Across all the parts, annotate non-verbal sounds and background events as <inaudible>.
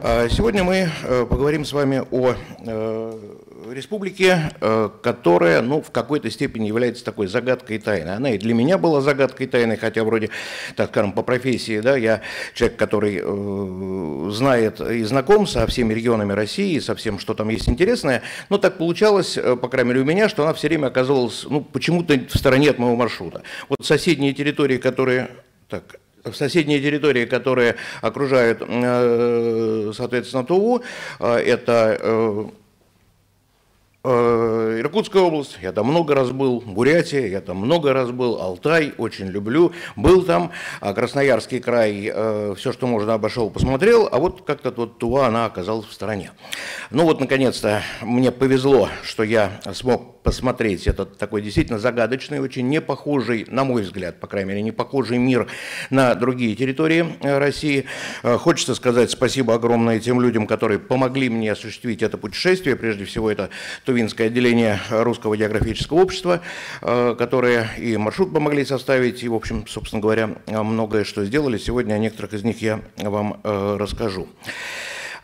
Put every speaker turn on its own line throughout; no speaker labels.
А сегодня мы э, поговорим с вами о э, республике, э, которая ну, в какой-то степени является такой загадкой и тайной. Она и для меня была загадкой и тайной, хотя вроде, так скажем, по профессии, да, я человек, который знает и знаком со всеми регионами России, со всем, что там есть интересное, но так получалось, по крайней мере у меня, что она все время оказывалась ну, почему-то в стороне от моего маршрута. Вот соседние территории, которые... Так, соседние территории, которые окружают, э, соответственно, Туву, э, это э, Иркутская область, я там много раз был, Бурятия, я там много раз был, Алтай, очень люблю, был там, а Красноярский край, все, что можно, обошел, посмотрел, а вот как-то вот Тува, она оказалась в стороне. Ну вот, наконец-то, мне повезло, что я смог посмотреть этот такой действительно загадочный, очень не похожий, на мой взгляд, по крайней мере, не похожий мир на другие территории э, России. Э, хочется сказать спасибо огромное тем людям, которые помогли мне осуществить это путешествие. Прежде всего, это Тувинское отделение Русского географического общества, э, которые и маршрут помогли составить, и, в общем, собственно говоря, многое что сделали. Сегодня о некоторых из них я вам расскажу.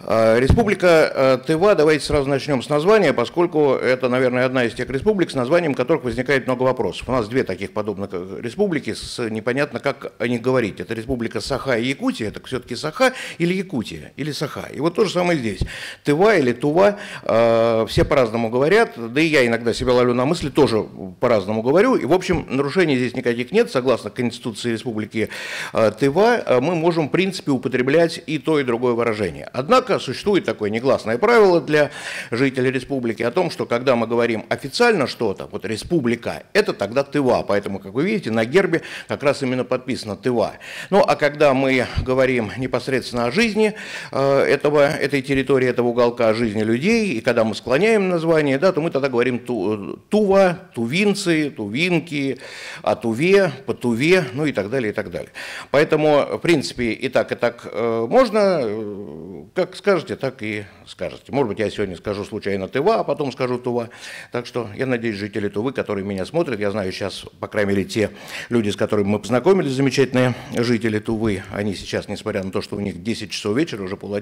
Э, республика э, Тыва, давайте сразу начнем с названия, поскольку это, наверное, одна из тех республик, с названием которых возникает много вопросов. У нас две таких подобных э, республики, с непонятно, как о них говорить. Это республика Саха и Якутия, это все-таки Саха или Якутия, или Саха. И вот то же самое здесь. Тыва или Тува, все по-разному говорят, да и я иногда себя ловлю на мысли, тоже по-разному говорю. И, в общем, нарушений здесь никаких нет. Согласно Конституции Республики Тыва, мы можем, в принципе, употреблять и то, и другое выражение. Однако, Однако существует такое негласное правило для жителей республики о том, что когда мы говорим официально что-то, вот республика, это тогда Тыва. Поэтому, как вы видите, на гербе как раз именно подписано Тыва. Ну а когда мы говорим непосредственно о жизни э, этого, этой территории, этого уголка, о жизни людей, и когда мы склоняем название, да, то мы тогда говорим ту, Тува, Тувинцы, Тувинки, о Туве, по Туве, ну и так далее, и так далее. Поэтому, в принципе, и так, и так э, можно, э, как скажете, так и скажете. Может быть, я сегодня скажу случайно Тыва, а потом скажу Тува. Так что я надеюсь, жители Тувы, которые меня смотрят, я знаю сейчас, по крайней мере, те люди, с которыми мы познакомились, замечательные жители Тувы, они сейчас, несмотря на то, что у них 10 часов вечера, уже пол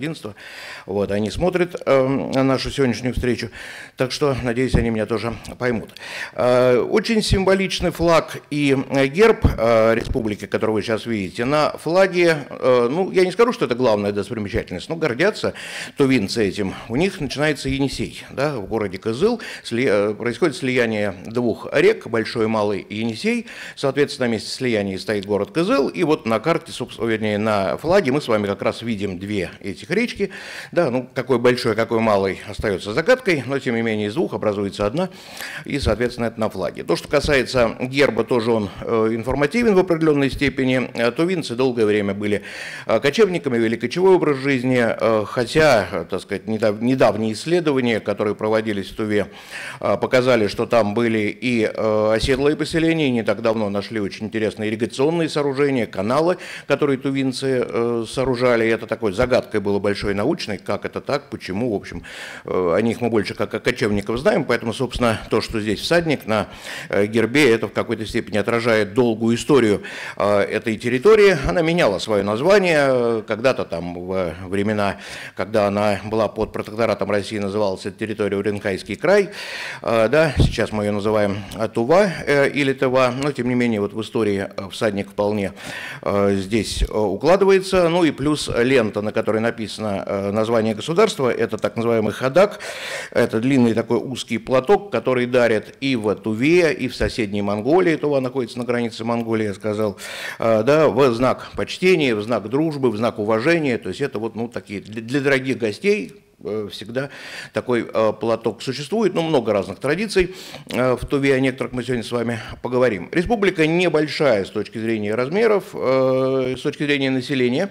вот, они смотрят э, на нашу сегодняшнюю встречу. Так что, надеюсь, они меня тоже поймут. Э, очень символичный флаг и герб э, республики, который вы сейчас видите, на флаге, э, ну, я не скажу, что это главная достопримечательность, но гордятся тувинцы этим, у них начинается Енисей. Да, в городе Кызыл сли, э, происходит слияние двух рек, Большой и Малый Енисей. Соответственно, на месте слияния стоит город Кызыл. И вот на карте, собственно, вернее, на флаге мы с вами как раз видим две этих речки. Да, ну, какой большой, какой малый остается загадкой, но тем не менее из двух образуется одна. И, соответственно, это на флаге. То, что касается герба, тоже он э, информативен в определенной степени. Э, тувинцы долгое время были кочевниками, вели кочевой образ жизни, хотя, так сказать, недавние исследования, которые проводились в Туве, а, показали, что там были и э, оседлые поселения, и не так давно нашли очень интересные ирригационные сооружения, каналы, которые тувинцы э, сооружали. И это такой загадкой было большой научной, как это так, почему, в общем, э, о них мы больше как о кочевников знаем, поэтому, собственно, то, что здесь всадник на гербе, это в какой-то степени отражает долгую историю этой территории. Она меняла свое название, когда-то там в времена когда она была под протекторатом России, называлась эта территория Уренкайский край, э, да, сейчас мы ее называем Тува э, или Тыва, но тем не менее вот в истории э, всадник вполне здесь укладывается, ну и плюс лента, на которой написано название государства, это так называемый ходак, это длинный такой узкий платок, который дарят и в Туве, и в соседней Монголии, Тува находится на границе Монголии, я сказал, да, в знак почтения, в знак дружбы, в знак уважения, то есть это вот, ну, такие для дорогих гостей всегда такой э, платок существует, но много разных традиций. Э, в Туве о некоторых мы сегодня с вами поговорим. Республика небольшая с точки зрения размеров, с точки зрения населения.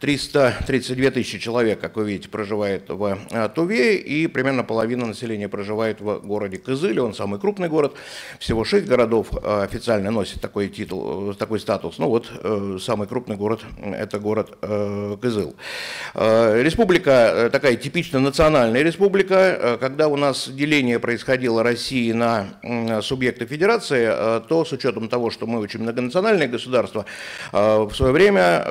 332 тысячи человек, как вы видите, проживает в Туве, и примерно половина населения проживает в городе Кызыле, он самый крупный город. Всего шесть городов официально носит такой титул, такой статус. Ну вот, самый крупный город – это город Кызыл. Республика такая типичная частично национальная республика. Когда у нас деление происходило России на субъекты федерации, то с учетом того, что мы очень многонациональное государство, в свое время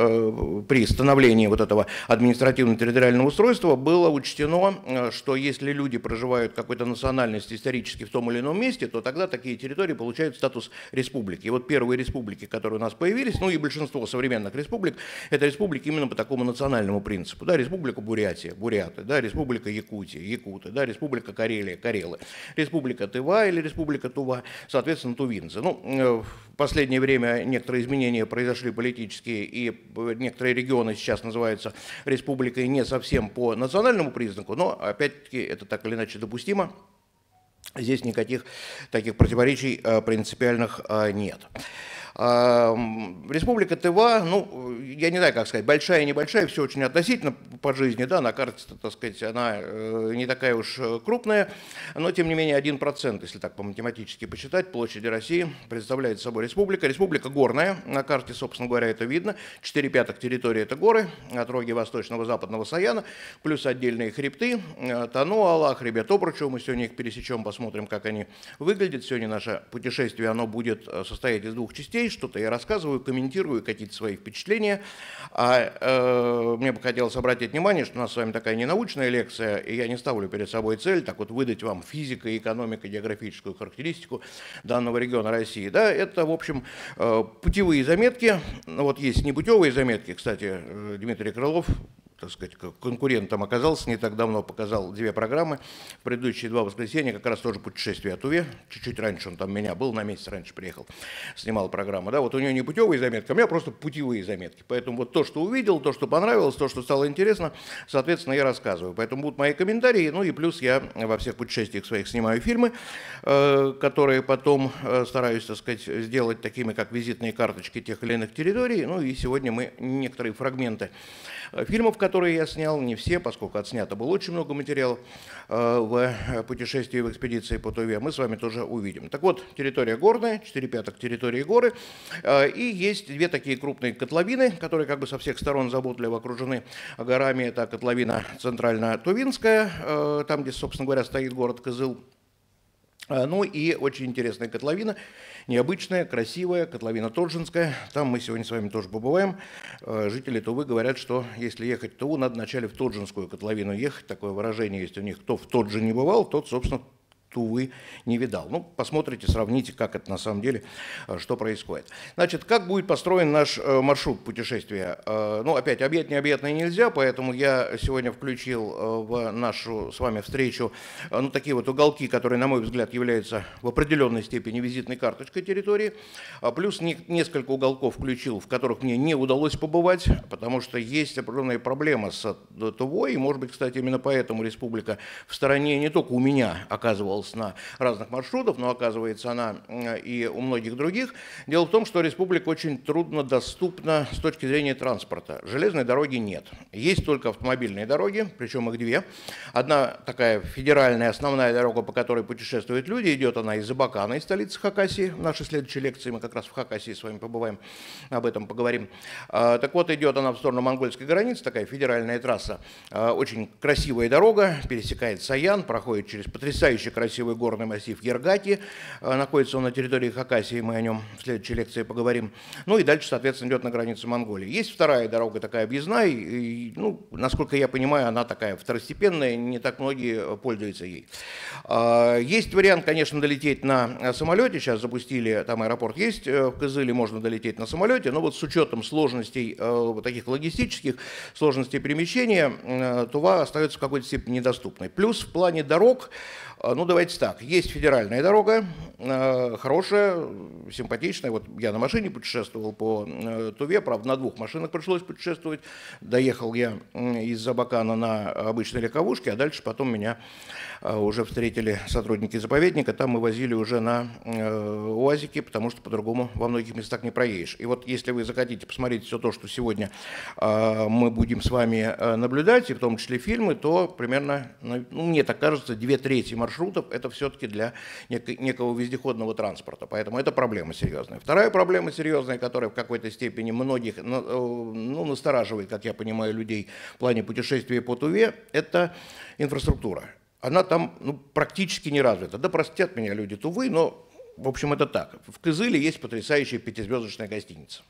при становлении вот этого административно-территориального устройства было учтено, что если люди проживают какой-то национальности исторически в том или ином месте, то тогда такие территории получают статус республики. И вот первые республики, которые у нас появились, ну и большинство современных республик, это республики именно по такому национальному принципу. Да, республика Бурятия, буряты, да, республика Якутия, якуты, да, республика Карелия, карелы, республика Тыва или республика Тува, соответственно, тувинцы. Ну, э, в последнее время некоторые изменения произошли политические, и некоторые регионы сейчас называются республикой не совсем по национальному признаку, но, опять-таки, это так или иначе допустимо. Здесь никаких таких противоречий э, принципиальных э, нет. Республика Тыва, ну, я не знаю, как сказать, большая и небольшая, все очень относительно по жизни, да, на карте, так сказать, она э, не такая уж э, крупная, но, тем не менее, 1%, если так по-математически посчитать, площади России представляет собой республика. Республика горная, на карте, собственно говоря, это видно, 4 пятых территории это горы, отроги восточного западного Саяна, плюс отдельные хребты, э, Тану, Аллах, хребет Обручева, мы сегодня их пересечем, посмотрим, как они выглядят. Сегодня наше путешествие, оно будет состоять из двух частей, что-то я рассказываю, комментирую какие-то свои впечатления. А э, мне бы хотелось обратить внимание, что у нас с вами такая ненаучная лекция, и я не ставлю перед собой цель так вот выдать вам физико, экономико, географическую характеристику данного региона России. Да, это, в общем, э, путевые заметки. Вот есть непутевые заметки, кстати, э, Дмитрий Крылов так сказать, конкурентом оказался не так давно, показал две программы. Предыдущие два воскресенья как раз тоже путешествие от Уве. Чуть-чуть раньше он там меня был, на месяц раньше приехал, снимал программу. Да, вот у него не путевые заметки, а у меня просто путевые заметки. Поэтому вот то, что увидел, то, что понравилось, то, что стало интересно, соответственно, я рассказываю. Поэтому будут мои комментарии, ну и плюс я во всех путешествиях своих снимаю фильмы, э, которые потом э, стараюсь, так сказать, сделать такими, как визитные карточки тех или иных территорий. Ну и сегодня мы некоторые фрагменты фильмов, которые я снял, не все, поскольку отснято было очень много материалов э, в путешествии в экспедиции по Туве, мы с вами тоже увидим. Так вот, территория горная, 4 пяток территории горы, э, и есть две такие крупные котловины, которые как бы со всех сторон заботливо окружены горами. Это котловина центрально-тувинская, э, там, где, собственно говоря, стоит город Кызыл, ну и очень интересная котловина, необычная, красивая, котловина Торжинская. Там мы сегодня с вами тоже побываем. Э, жители Тувы говорят, что если ехать в Туву, надо вначале в Торжинскую котловину ехать. Такое выражение есть у них. Кто в тот же не бывал, тот, собственно, увы, не видал. Ну, посмотрите, сравните, как это на самом деле, э, что происходит. Значит, как будет построен наш э, маршрут путешествия? Э, ну, опять, объять необъятное нельзя, поэтому я сегодня включил в нашу с вами встречу ну, такие вот уголки, которые, на мой взгляд, являются в определенной степени визитной карточкой территории. А плюс несколько уголков включил, в которых мне не удалось побывать, потому что есть определенная проблема с Тувой, и, может быть, кстати, именно поэтому республика в стороне не только у меня оказывалась, делалась на разных маршрутах, но оказывается она и у многих других. Дело в том, что республика очень трудно доступна с точки зрения транспорта. Железной дороги нет. Есть только автомобильные дороги, причем их две. Одна такая федеральная основная дорога, по которой путешествуют люди, идет она из Абакана, из столицы Хакасии. В нашей следующей лекции мы как раз в Хакасии с вами побываем, об этом поговорим. А, так вот, идет она в сторону монгольской границы, такая федеральная трасса. А, очень красивая дорога, пересекает Саян, проходит через потрясающе красивый красивый горный массив Ергати. Э, находится он на территории Хакасии, мы о нем в следующей лекции поговорим. Ну и дальше, соответственно, идет на границе Монголии. Есть вторая дорога такая объездная, и, ну, насколько я понимаю, она такая второстепенная, не так многие пользуются ей. А, есть вариант, конечно, долететь на самолете, сейчас запустили, там аэропорт есть, э, в Кызыле можно долететь на самолете, но вот с учетом сложностей э, таких логистических, сложностей перемещения, Тува остается в какой-то степени недоступной. Плюс в плане дорог, ну, давайте так. Есть федеральная дорога, а, хорошая, симпатичная. Вот я на машине путешествовал по э, Туве, правда, на двух машинах пришлось путешествовать. Доехал я из Забакана на обычной легковушке, а дальше потом меня а, уже встретили сотрудники заповедника. Там мы возили уже на э, УАЗике, потому что по-другому во многих местах не проедешь. И вот если вы захотите посмотреть все то, что сегодня мы будем с вами э, наблюдать, и в том числе фильмы, то примерно, ну, мне так кажется, две трети маршрута маршрутов, это все-таки для некого вездеходного транспорта. Поэтому это проблема серьезная. Вторая проблема серьезная, которая в какой-то степени многих э, ну, настораживает, как я понимаю, людей в плане путешествия по Туве, это инфраструктура. Она там ну, практически не развита. Да простят меня люди Тувы, но в общем это так. В Кызыле есть потрясающая пятизвездочная гостиница.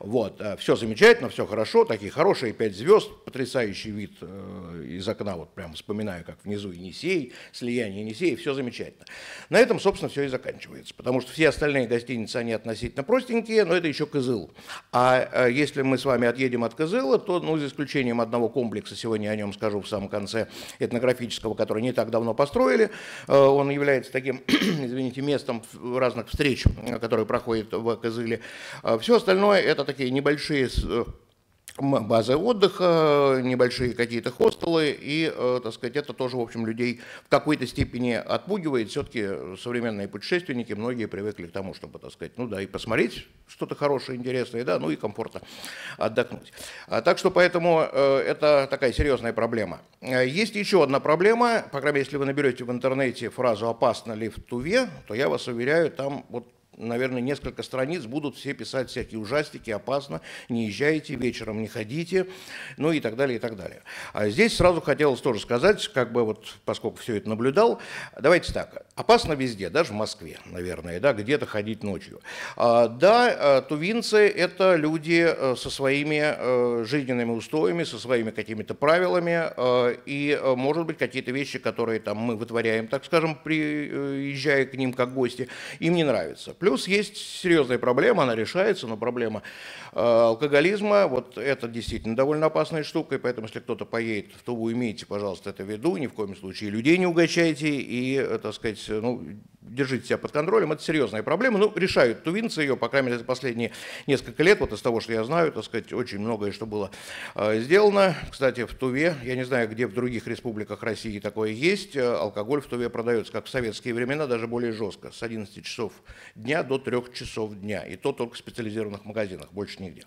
Вот, э, все замечательно, все хорошо, такие хорошие пять звезд, потрясающий вид э, из окна, вот прям вспоминаю, как внизу Енисей, слияние Енисея, все замечательно. На этом, собственно, все и заканчивается, потому что все остальные гостиницы, они относительно простенькие, но это еще Кызыл. А э, если мы с вами отъедем от Кызыла, то, ну, за исключением одного комплекса, сегодня о нем скажу в самом конце, этнографического, который не так давно построили, он является таким, <clears throat> извините, местом разных встреч, которые проходят в Кызыле. Все остальное это такие небольшие э, базы отдыха, небольшие какие-то хостелы, и, э, так сказать, это тоже, в общем, людей в какой-то степени отпугивает. Все-таки современные путешественники, многие привыкли к тому, чтобы, так сказать, ну да, и посмотреть что-то хорошее, интересное, да, ну и комфортно отдохнуть. А, так что поэтому э, это такая серьезная проблема. Есть еще одна проблема, по крайней мере, если вы наберете в интернете фразу «опасно ли в Туве», то я вас уверяю, там вот наверное, несколько страниц будут все писать всякие ужастики, опасно, не езжайте, вечером не ходите, ну и так далее, и так далее. А здесь сразу хотелось тоже сказать, как бы вот, поскольку все это наблюдал, давайте так, опасно везде, даже в Москве, наверное, да, где-то ходить ночью. А, да, а, тувинцы – это люди э, со своими э, жизненными устоями, со своими какими-то правилами, э, и, может быть, какие-то вещи, которые там мы вытворяем, так скажем, приезжая к ним как гости, им не нравятся. Плюс есть серьезная проблема, она решается, но проблема э, алкоголизма, вот это действительно довольно опасная штука, и поэтому, если кто-то поедет в Туву, имейте, пожалуйста, это в виду, ни в коем случае людей не угощайте и, э, так сказать, ну, держите себя под контролем, это серьезная проблема. Ну, решают тувинцы ее, по крайней мере, за последние несколько лет, вот из того, что я знаю, так сказать, очень многое, что было э, сделано. Кстати, в Туве, я не знаю, где в других республиках России такое есть, э, алкоголь в Туве продается, как в советские времена, даже более жестко, с 11 часов дня до 3 часов дня, и то только в специализированных магазинах, больше нигде.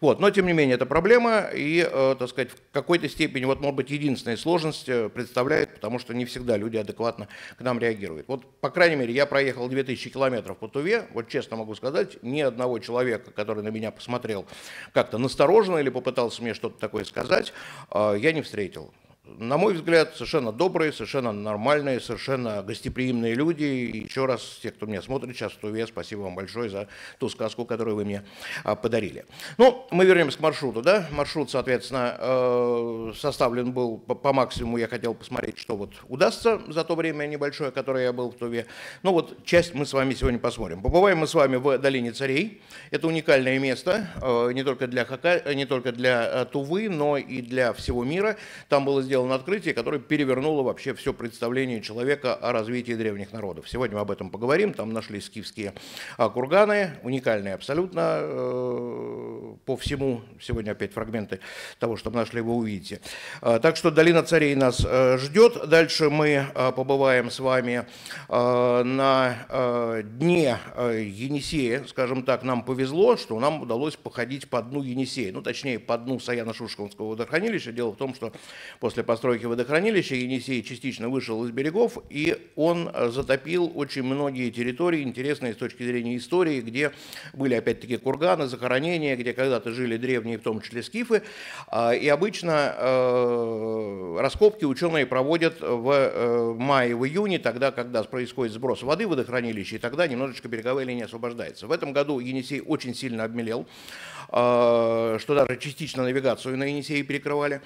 Вот, но, тем не менее, это проблема, и, э, так сказать, в какой-то степени, вот, может быть, единственная сложность представляет, потому что не всегда люди адекватно к нам реагируют. Вот, по крайней я проехал 2000 километров по Туве, вот честно могу сказать, ни одного человека, который на меня посмотрел как-то настороженно или попытался мне что-то такое сказать, а, я не встретил на мой взгляд, совершенно добрые, совершенно нормальные, совершенно гостеприимные люди. И еще раз, те, кто меня смотрит сейчас в Туве, спасибо вам большое за ту сказку, которую вы мне а, подарили. Ну, мы вернемся к маршруту. Да? Маршрут, соответственно, э, составлен был по, по максимуму. Я хотел посмотреть, что вот удастся за то время небольшое, которое я был в Туве. Ну вот часть мы с вами сегодня посмотрим. Побываем мы с вами в долине царей. Это уникальное место э, не только для, Хака... не только для э, Тувы, но и для всего мира. Там было сделано открытие, которое перевернуло вообще все представление человека о развитии древних народов. Сегодня мы об этом поговорим. Там нашли скифские а, курганы, уникальные абсолютно э, по всему. Сегодня опять фрагменты того, что мы нашли, вы увидите. А, так что долина царей нас э, ждет. Дальше мы э, побываем с вами на дне Енисея. Скажем так, нам повезло, что нам удалось походить по дну Енисея. Ну, точнее, по дну Саяно-Шушковского водохранилища. Дело в том, что после постройки водохранилища Енисей частично вышел из берегов, и он затопил очень многие территории, интересные с точки зрения истории, где были опять-таки курганы, захоронения, где когда-то жили древние, в том числе скифы. А, и обычно э, раскопки ученые проводят в э, мае, в июне, тогда, когда происходит сброс воды в водохранилище, и тогда немножечко береговая линия освобождается. В этом году Енисей очень сильно обмелел. Что даже частично навигацию на Енисее перекрывали.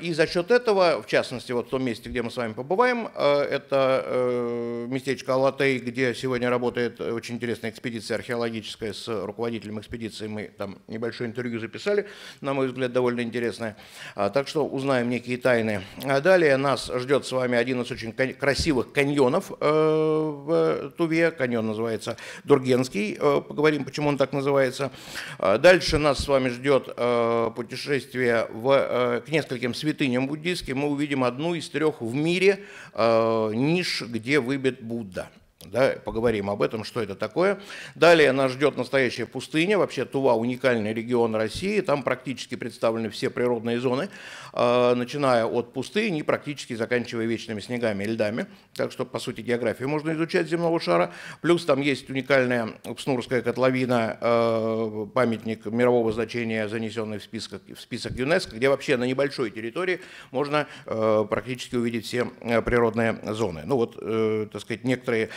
И за счет этого, в частности, вот в том месте, где мы с вами побываем, а, это э, местечко Алатей, где сегодня работает очень интересная экспедиция археологическая с руководителем экспедиции. Мы там небольшое интервью записали, на мой взгляд, довольно интересное. Так что узнаем некие тайны. Далее нас ждет с вами один из очень красивых каньонов э, в Туве. Каньон называется Дургенский. Э, поговорим, почему он так называется. Дальше Дальше нас с вами ждет э, путешествие в, э, к нескольким святыням буддийским. Мы увидим одну из трех в мире э, ниш, где выбит Будда. Да, поговорим об этом, что это такое. Далее нас ждет настоящая пустыня. Вообще Тува уникальный регион России. Там практически представлены все природные зоны, э, начиная от пустыни и практически заканчивая вечными снегами и льдами. Так что, по сути, географию можно изучать земного шара. Плюс там есть уникальная Пснурская котловина, э, памятник мирового значения, занесенный в список, в список ЮНЕСКО, где вообще на небольшой территории можно э, практически увидеть все природные зоны. Ну вот, так сказать, некоторые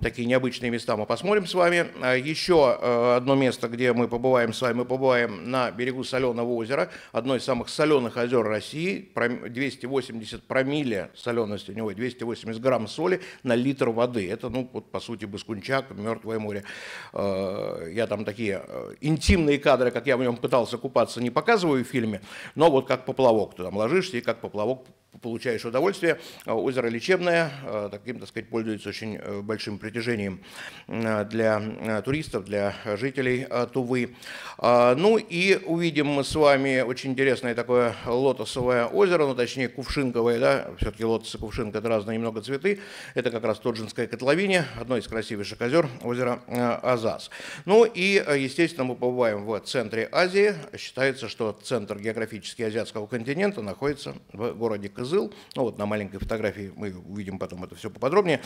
такие необычные места мы посмотрим с вами. А еще э, одно место, где мы побываем с вами, мы побываем на берегу Соленого озера, одно из самых соленых озер России, 280 промилле солености у него, 280 грамм соли на литр воды. Это, ну, вот, по сути, Баскунчак, Мертвое море. Э, я там такие э, интимные кадры, как я в нем пытался купаться, не показываю в фильме, но вот как поплавок, ты там ложишься и как поплавок получаешь удовольствие. Озеро лечебное, таким, так сказать, пользуется очень Э, большим притяжением э, для э, туристов, для жителей Тувы. А, ну и увидим мы с вами очень интересное такое лотосовое озеро, ну точнее кувшинковое, да, все-таки лотос и кувшинка это разные немного цветы. Это как раз Тоджинская котловине, одно из красивейших озер, озеро Азаз. Ну и, естественно, мы побываем в центре Азии. Считается, что центр географически азиатского континента находится в городе Кызыл. Ну вот на маленькой фотографии мы увидим потом это все поподробнее.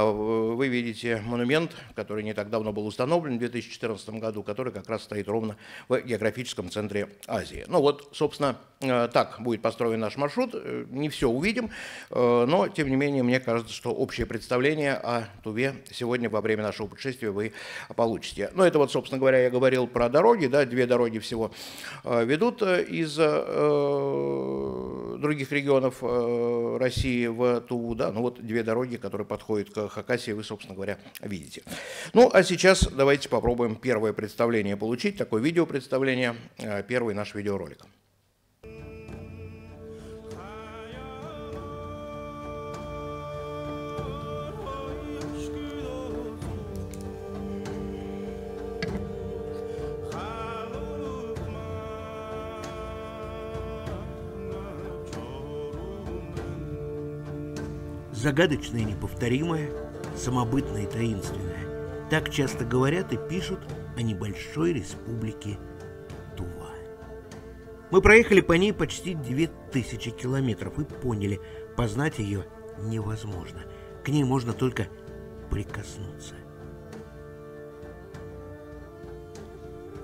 А, вы видите монумент, который не так давно был установлен в 2014 году, который как раз стоит ровно в географическом центре Азии. Ну вот, собственно, э, так будет построен наш маршрут. Э, не все увидим, э, но, тем не менее, мне кажется, что общее представление о Туве сегодня во время нашего путешествия вы получите. Ну, это вот, собственно говоря, я говорил про дороги, да, две дороги всего ведут из других регионов России в Туву, да, ну вот две дороги, которые подходят к Хакасии вы, собственно говоря, видите. Ну, а сейчас давайте попробуем первое представление получить, такое видео представление, э, первый наш видеоролик.
Загадочное и неповторимое, самобытное и таинственное. Так часто говорят и пишут о небольшой республике Тува. Мы проехали по ней почти две тысячи километров и поняли, познать ее невозможно. К ней можно только прикоснуться.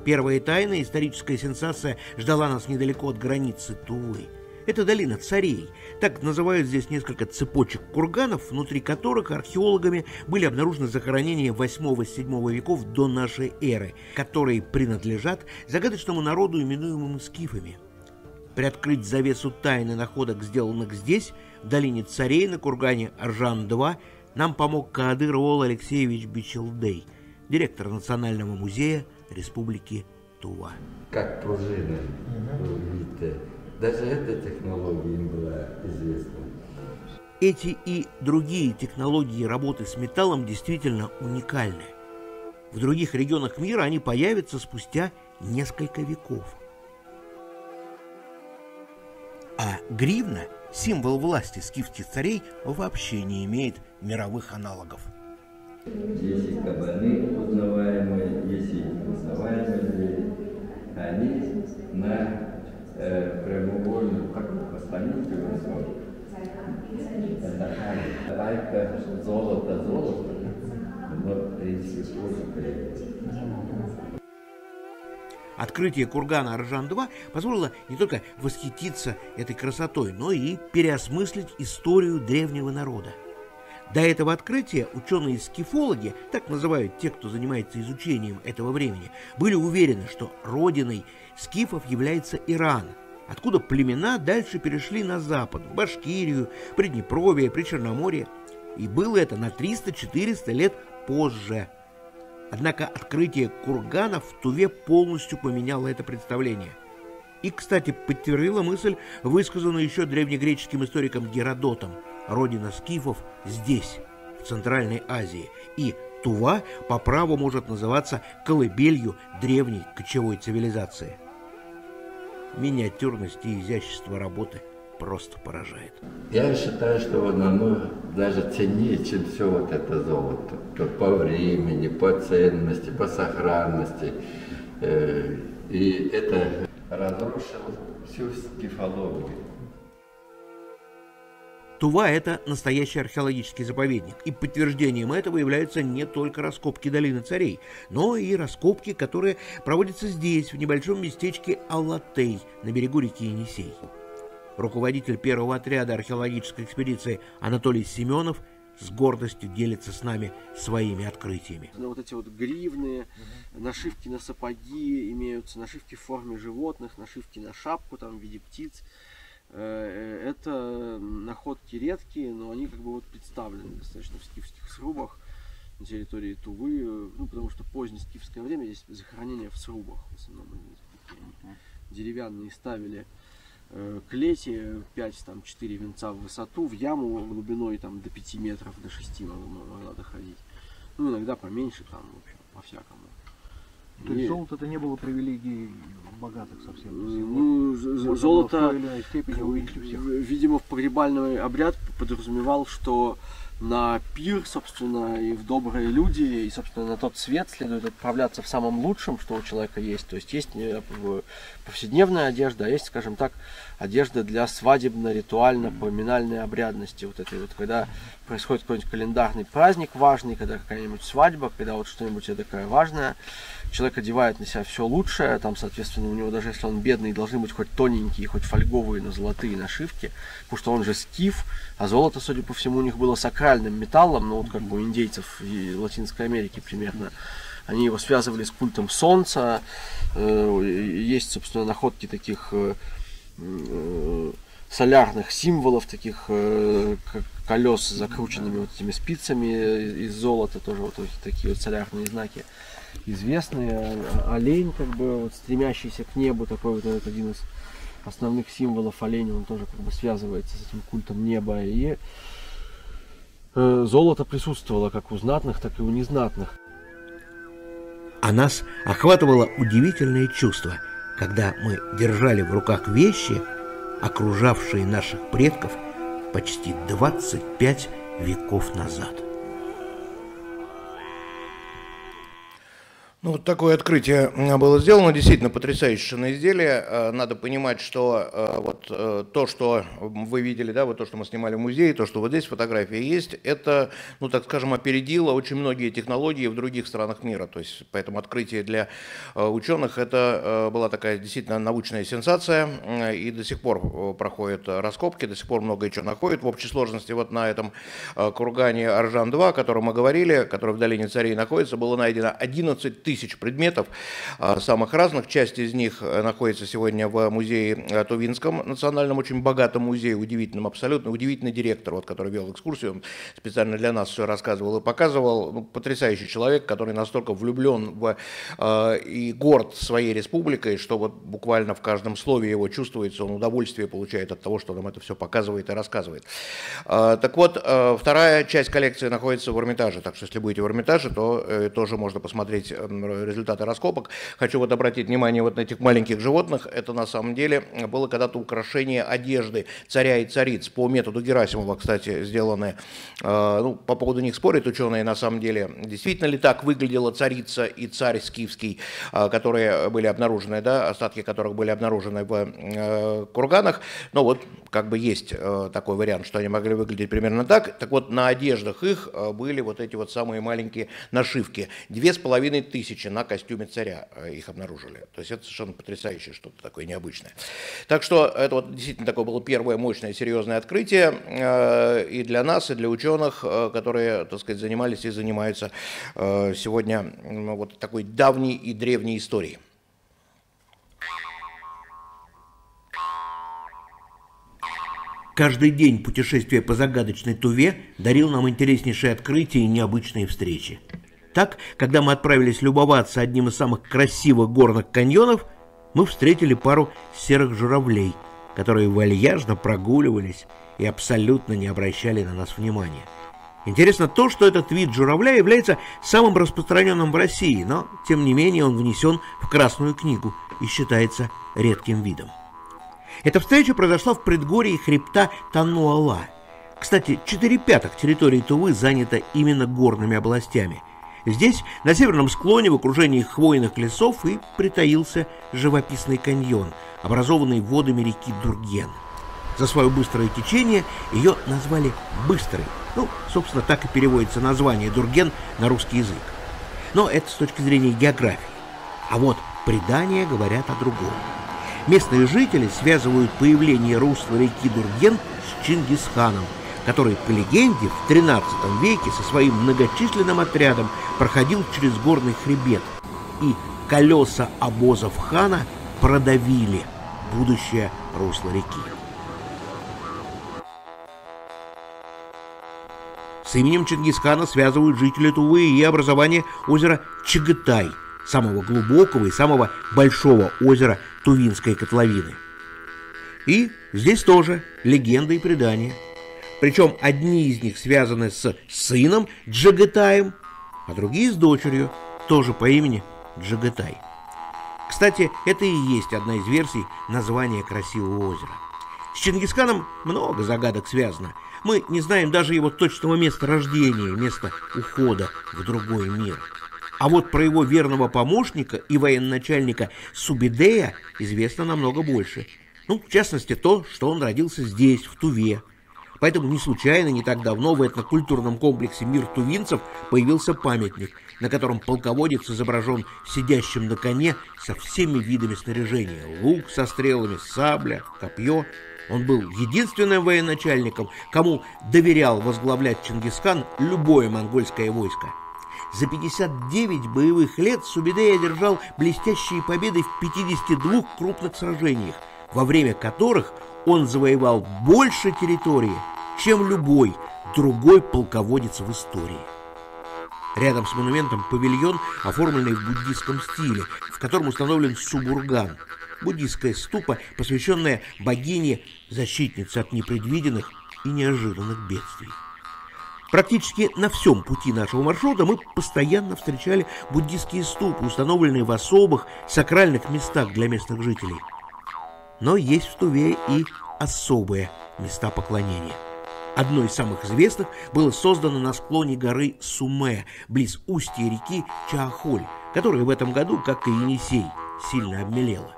Первая тайна, историческая сенсация, ждала нас недалеко от границы Тувы. Это долина царей. Так называют здесь несколько цепочек курганов, внутри которых археологами были обнаружены захоронения 8-7 веков до нашей эры, которые принадлежат загадочному народу, именуемому скифами. Приоткрыть завесу тайны находок, сделанных здесь, в долине царей на кургане Аржан-2, нам помог Каадыр Ол Алексеевич Бичелдей, директор Национального музея Республики Тува.
Как пружина, видите, даже эта технология им была известна.
Эти и другие технологии работы с металлом действительно уникальны. В других регионах мира они появятся спустя несколько веков. А гривна, символ власти скифских царей, вообще не имеет мировых аналогов.
Есть кабаны узнаваемые, есть узнаваемые, они на э, прямоугольную такую постаменту высокую. Отдыхали. Лайка золото, золото, но в принципе тоже
Открытие кургана Аржан-2 позволило не только восхититься этой красотой, но и переосмыслить историю древнего народа. До этого открытия ученые-скифологи, так называют тех, кто занимается изучением этого времени, были уверены, что родиной скифов является Иран, откуда племена дальше перешли на запад, в Башкирию, Приднепровье, Причерноморье. И было это на 300-400 лет позже. Однако открытие курганов в Туве полностью поменяло это представление. И, кстати, подтвердило мысль, высказанную еще древнегреческим историком Геродотом. Родина скифов здесь, в Центральной Азии, и Тува по праву может называться колыбелью древней кочевой цивилизации миниатюрность и изящество работы просто поражает.
Я считаю, что оно даже ценнее, чем все вот это золото. По времени, по ценности, по сохранности. Э, и это разрушило всю скифологию.
Тува – это настоящий археологический заповедник, и подтверждением этого являются не только раскопки долины царей, но и раскопки, которые проводятся здесь, в небольшом местечке Аллатей на берегу реки Енисей. Руководитель первого отряда археологической экспедиции Анатолий Семенов с гордостью делится с нами своими открытиями.
Ну, вот эти вот гривны, нашивки на сапоги имеются, нашивки в форме животных, нашивки на шапку там в виде птиц. Э, это находки редкие, но они как бы вот представлены достаточно в скифских срубах на территории Тувы, ну потому что позднее скифское время здесь захоронения в срубах. В основном они деревянные ставили э, клети 5 там 4 венца в высоту в яму глубиной там до 5 метров до 6 могла доходить ну иногда поменьше там в общем по всякому
то есть золото это не было привилегией богатых совсем.
Ну, золото, видимо, в погребальный обряд подразумевал, что на пир, собственно, и в добрые люди, и, собственно, на тот свет следует отправляться в самом лучшем, что у человека есть. То есть есть э, повседневная одежда, а есть, скажем так, одежда для свадебно-ритуально-поминальной обрядности. Вот этой вот, когда происходит какой-нибудь календарный праздник важный, когда какая-нибудь свадьба, когда вот что-нибудь такое важное, человек одевает на себя все лучшее, там, соответственно, у него даже если он бедный, должны быть хоть тоненькие, хоть фольговые, но золотые нашивки, потому что он же скиф, а золото, судя по всему, у них было сакральным металлом, ну вот как у индейцев и Латинской Америки примерно. Они его связывали с культом солнца, э, есть, собственно, находки таких э, э, солярных символов, таких колес с закрученными вот этими спицами из золота, тоже вот такие вот солярные знаки известные. Олень, как бы вот стремящийся к небу, такой вот этот один из основных символов оленя, он тоже как бы связывается с этим культом неба. И э, золото присутствовало как у знатных, так и у незнатных.
А нас охватывало удивительное чувство, когда мы держали в руках вещи, окружавшие наших предков почти 25 веков назад.
Ну, вот такое открытие было сделано, действительно потрясающее изделие. Э, надо понимать, что э, вот э, то, что вы видели, да, вот то, что мы снимали в музее, то, что вот здесь фотография есть, это, ну, так скажем, опередило очень многие технологии в других странах мира. То есть, поэтому открытие для ученых это была такая действительно научная сенсация, и до сих пор проходят раскопки, до сих пор много чего находят. В общей сложности вот на этом кургане Аржан-2, о котором мы говорили, который в долине царей находится, было найдено 11 тысяч тысяч предметов а, самых разных. Часть из них э, находится сегодня в музее э, Тувинском национальном, очень богатом музее, удивительном, абсолютно удивительный директор, вот, который вел экскурсию, он специально для нас все рассказывал и показывал. Ну, потрясающий человек, который настолько влюблен в, э, и горд своей республикой, что вот буквально в каждом слове его чувствуется, он удовольствие получает от того, что нам это все показывает и рассказывает. Э, так вот, вторая часть коллекции находится в Эрмитаже, так что если будете в Эрмитаже, то тоже можно посмотреть результаты раскопок. Хочу вот обратить внимание вот на этих маленьких животных. Это на самом деле было когда-то украшение одежды царя и цариц по методу Герасимова, кстати, сделанное. А, ну, по поводу них спорят ученые на самом деле. Действительно ли так выглядела царица и царь скифский, а, которые были обнаружены, да, остатки которых были обнаружены в э, курганах. Но вот как бы есть э, такой вариант, что они могли выглядеть примерно так. Так вот, на одеждах их э, были вот эти вот самые маленькие нашивки. Две с половиной тысячи тысячи на костюме царя э, их обнаружили. То есть это совершенно потрясающее что-то такое необычное. Так что это вот действительно такое было первое мощное серьезное открытие э, и для нас, и для ученых, э, которые, так сказать, занимались и занимаются сегодня вот такой давней и древней историей.
Каждый день путешествия по загадочной Туве дарил нам интереснейшие открытия и необычные встречи. Так, когда мы отправились любоваться одним из самых красивых горных каньонов, мы встретили пару серых журавлей, которые вальяжно прогуливались и абсолютно не обращали на нас внимания. Интересно то, что этот вид журавля является самым распространенным в России, но, тем не менее, он внесен в Красную книгу и считается редким видом. Эта встреча произошла в предгорье хребта Тануала. Кстати, четыре пятых территории Тувы занято именно горными областями. Здесь, на северном склоне, в окружении хвойных лесов, и притаился живописный каньон, образованный водами реки Дурген. За свое быстрое течение ее назвали «быстрой». Ну, собственно, так и переводится название Дурген на русский язык. Но это с точки зрения географии. А вот предания говорят о другом. Местные жители связывают появление русла реки Дурген с Чингисханом, который, по легенде, в XIII веке со своим многочисленным отрядом проходил через горный хребет, и колеса обозов хана продавили будущее русло реки. С именем Чингисхана связывают жители Тувы и образование озера Чагатай, самого глубокого и самого большого озера Тувинской котловины. И здесь тоже легенда и предания. Причем одни из них связаны с сыном Джагатаем, а другие с дочерью, тоже по имени Джагатай. Кстати, это и есть одна из версий названия красивого озера. С Чингисханом много загадок связано – мы не знаем даже его точного места рождения, места ухода в другой мир. А вот про его верного помощника и военачальника Субидея известно намного больше. Ну, в частности, то, что он родился здесь, в Туве. Поэтому не случайно не так давно в этнокультурном комплексе «Мир тувинцев» появился памятник, на котором полководец изображен сидящим на коне со всеми видами снаряжения. Лук со стрелами, сабля, копье – он был единственным военачальником, кому доверял возглавлять Чингисхан любое монгольское войско. За 59 боевых лет Субидей одержал блестящие победы в 52 крупных сражениях, во время которых он завоевал больше территории, чем любой другой полководец в истории. Рядом с монументом павильон, оформленный в буддийском стиле, в котором установлен субурган – буддийская ступа, посвященная богине, защитнице от непредвиденных и неожиданных бедствий. Практически на всем пути нашего маршрута мы постоянно встречали буддийские ступы, установленные в особых сакральных местах для местных жителей. Но есть в Туве и особые места поклонения. Одно из самых известных было создано на склоне горы Суме, близ устья реки Чаахоль, которая в этом году, как и Енисей, сильно обмелела.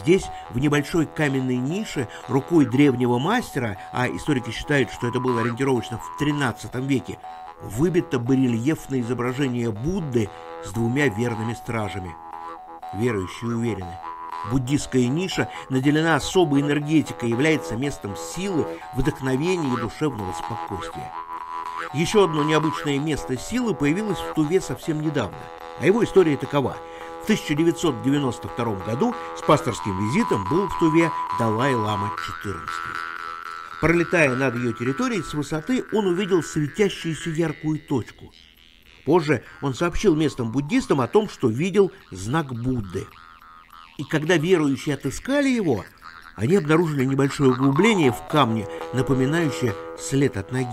Здесь, в небольшой каменной нише, рукой древнего мастера, а историки считают, что это было ориентировочно в XIII веке, выбито барельефное изображение Будды с двумя верными стражами. Верующие уверены, буддийская ниша наделена особой энергетикой является местом силы, вдохновения и душевного спокойствия. Еще одно необычное место силы появилось в Туве совсем недавно, а его история такова – в 1992 году с пасторским визитом был в Туве Далай-Лама XIV. Пролетая над ее территорией с высоты, он увидел светящуюся яркую точку. Позже он сообщил местным буддистам о том, что видел знак Будды. И когда верующие отыскали его, они обнаружили небольшое углубление в камне, напоминающее след от ноги.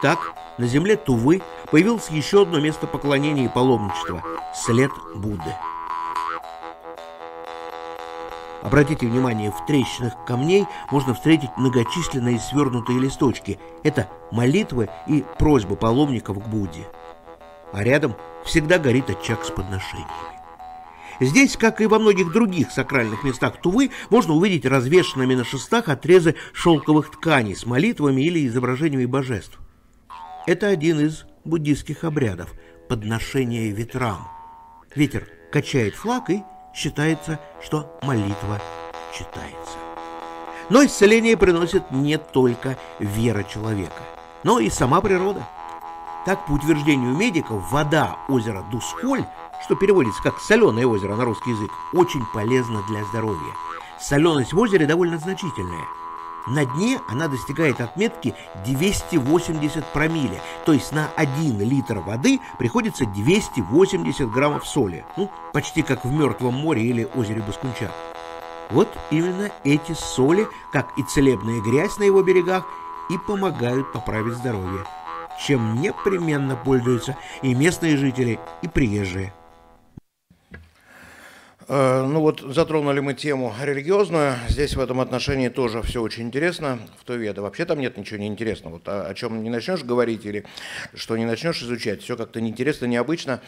Так, на земле Тувы появилось еще одно место поклонения и паломничества – след Будды. Обратите внимание, в трещинах камней можно встретить многочисленные свернутые листочки. Это молитвы и просьбы паломников к Будде. А рядом всегда горит очаг с подношениями. Здесь, как и во многих других сакральных местах Тувы, можно увидеть развешенными на шестах отрезы шелковых тканей с молитвами или изображениями божеств. Это один из буддийских обрядов – подношение ветрам. Ветер качает флаг и считается, что молитва читается. Но исцеление приносит не только вера человека, но и сама природа. Так, по утверждению медиков, вода озера Дусколь, что переводится как «соленое озеро» на русский язык, очень полезна для здоровья. Соленость в озере довольно значительная – на дне она достигает отметки 280 промилле, то есть на 1 литр воды приходится 280 граммов соли, ну, почти как в Мертвом море или озере Баскунчак. Вот именно эти соли, как и целебная грязь на его берегах, и помогают поправить здоровье, чем непременно пользуются и местные жители, и приезжие.
Э, ну вот затронули мы тему религиозную. Здесь в этом отношении тоже все очень интересно. В Туве, да вообще там нет ничего неинтересного. Вот о, о чем не начнешь говорить или что не начнешь изучать, все как-то неинтересно, необычно.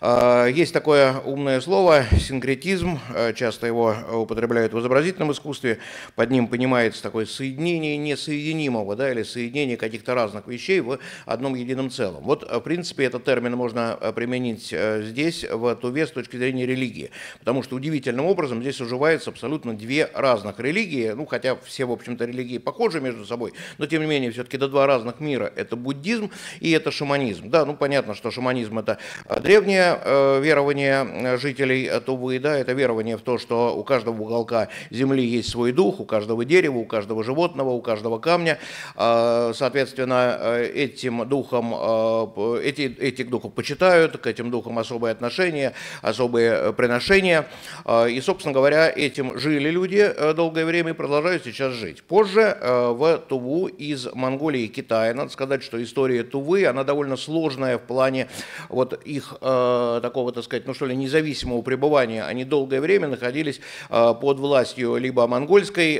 Э, есть такое умное слово синкретизм. Э, часто его употребляют в изобразительном искусстве. Под ним понимается такое соединение несоединимого, да, или соединение каких-то разных вещей в одном едином целом. Вот, в принципе, этот термин можно применить здесь, в Туве, с точки зрения религии. Потому что удивительным образом здесь уживаются абсолютно две разных религии, ну хотя все, в общем-то, религии похожи между собой, но тем не менее все-таки до два разных мира. Это буддизм и это шаманизм. Да, ну понятно, что шаманизм это э, древнее э, верование э, жителей Тувы, да, это верование в то, что у каждого уголка земли есть свой дух, у каждого дерева, у каждого животного, у каждого камня. Э, соответственно, э, этим духом, э, эти, этих духов почитают, к этим духам особые отношения, особые приношения. А, и, собственно говоря, этим жили люди э, долгое время и продолжают сейчас жить. Позже э, в Туву из Монголии и Китая, надо сказать, что история Тувы, она довольно сложная в плане вот их э, такого, так сказать, ну что ли, независимого пребывания. Они долгое время находились под властью либо монгольской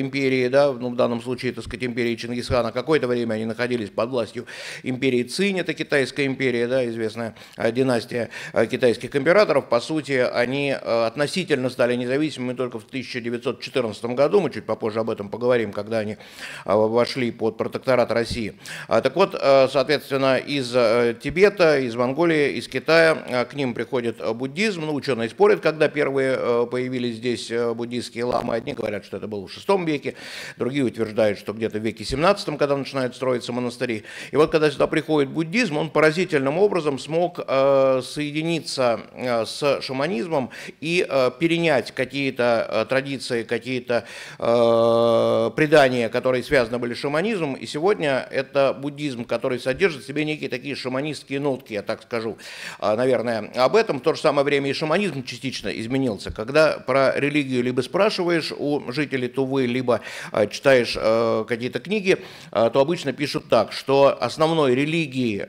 империи, да, ну, в данном случае, так сказать, империи Чингисхана, какое-то время они находились под властью империи Цинь, это китайская империя, да, известная династия китайских императоров. По сути, они Э, относительно стали независимыми только в 1914 году, мы чуть попозже об этом поговорим, когда они э, вошли под протекторат России. А, так вот, э, соответственно, из Тибета, из Монголии, из Китая к ним приходит буддизм, ну, ученые спорят, когда первые появились здесь буддийские ламы, одни говорят, что это было в VI веке, другие утверждают, что где-то в веке 17, когда начинают строиться монастыри. И вот когда сюда приходит буддизм, он поразительным образом смог соединиться с шаманизмом и э, перенять какие-то э, традиции, какие-то э, предания, которые связаны были с шаманизмом. И сегодня это буддизм, который содержит в себе некие такие шаманистские нотки, я так скажу, наверное, об этом. В то же самое время и шаманизм частично изменился. Когда про религию либо спрашиваешь у жителей Тувы, либо читаешь какие-то книги, то обычно пишут так, что основной религией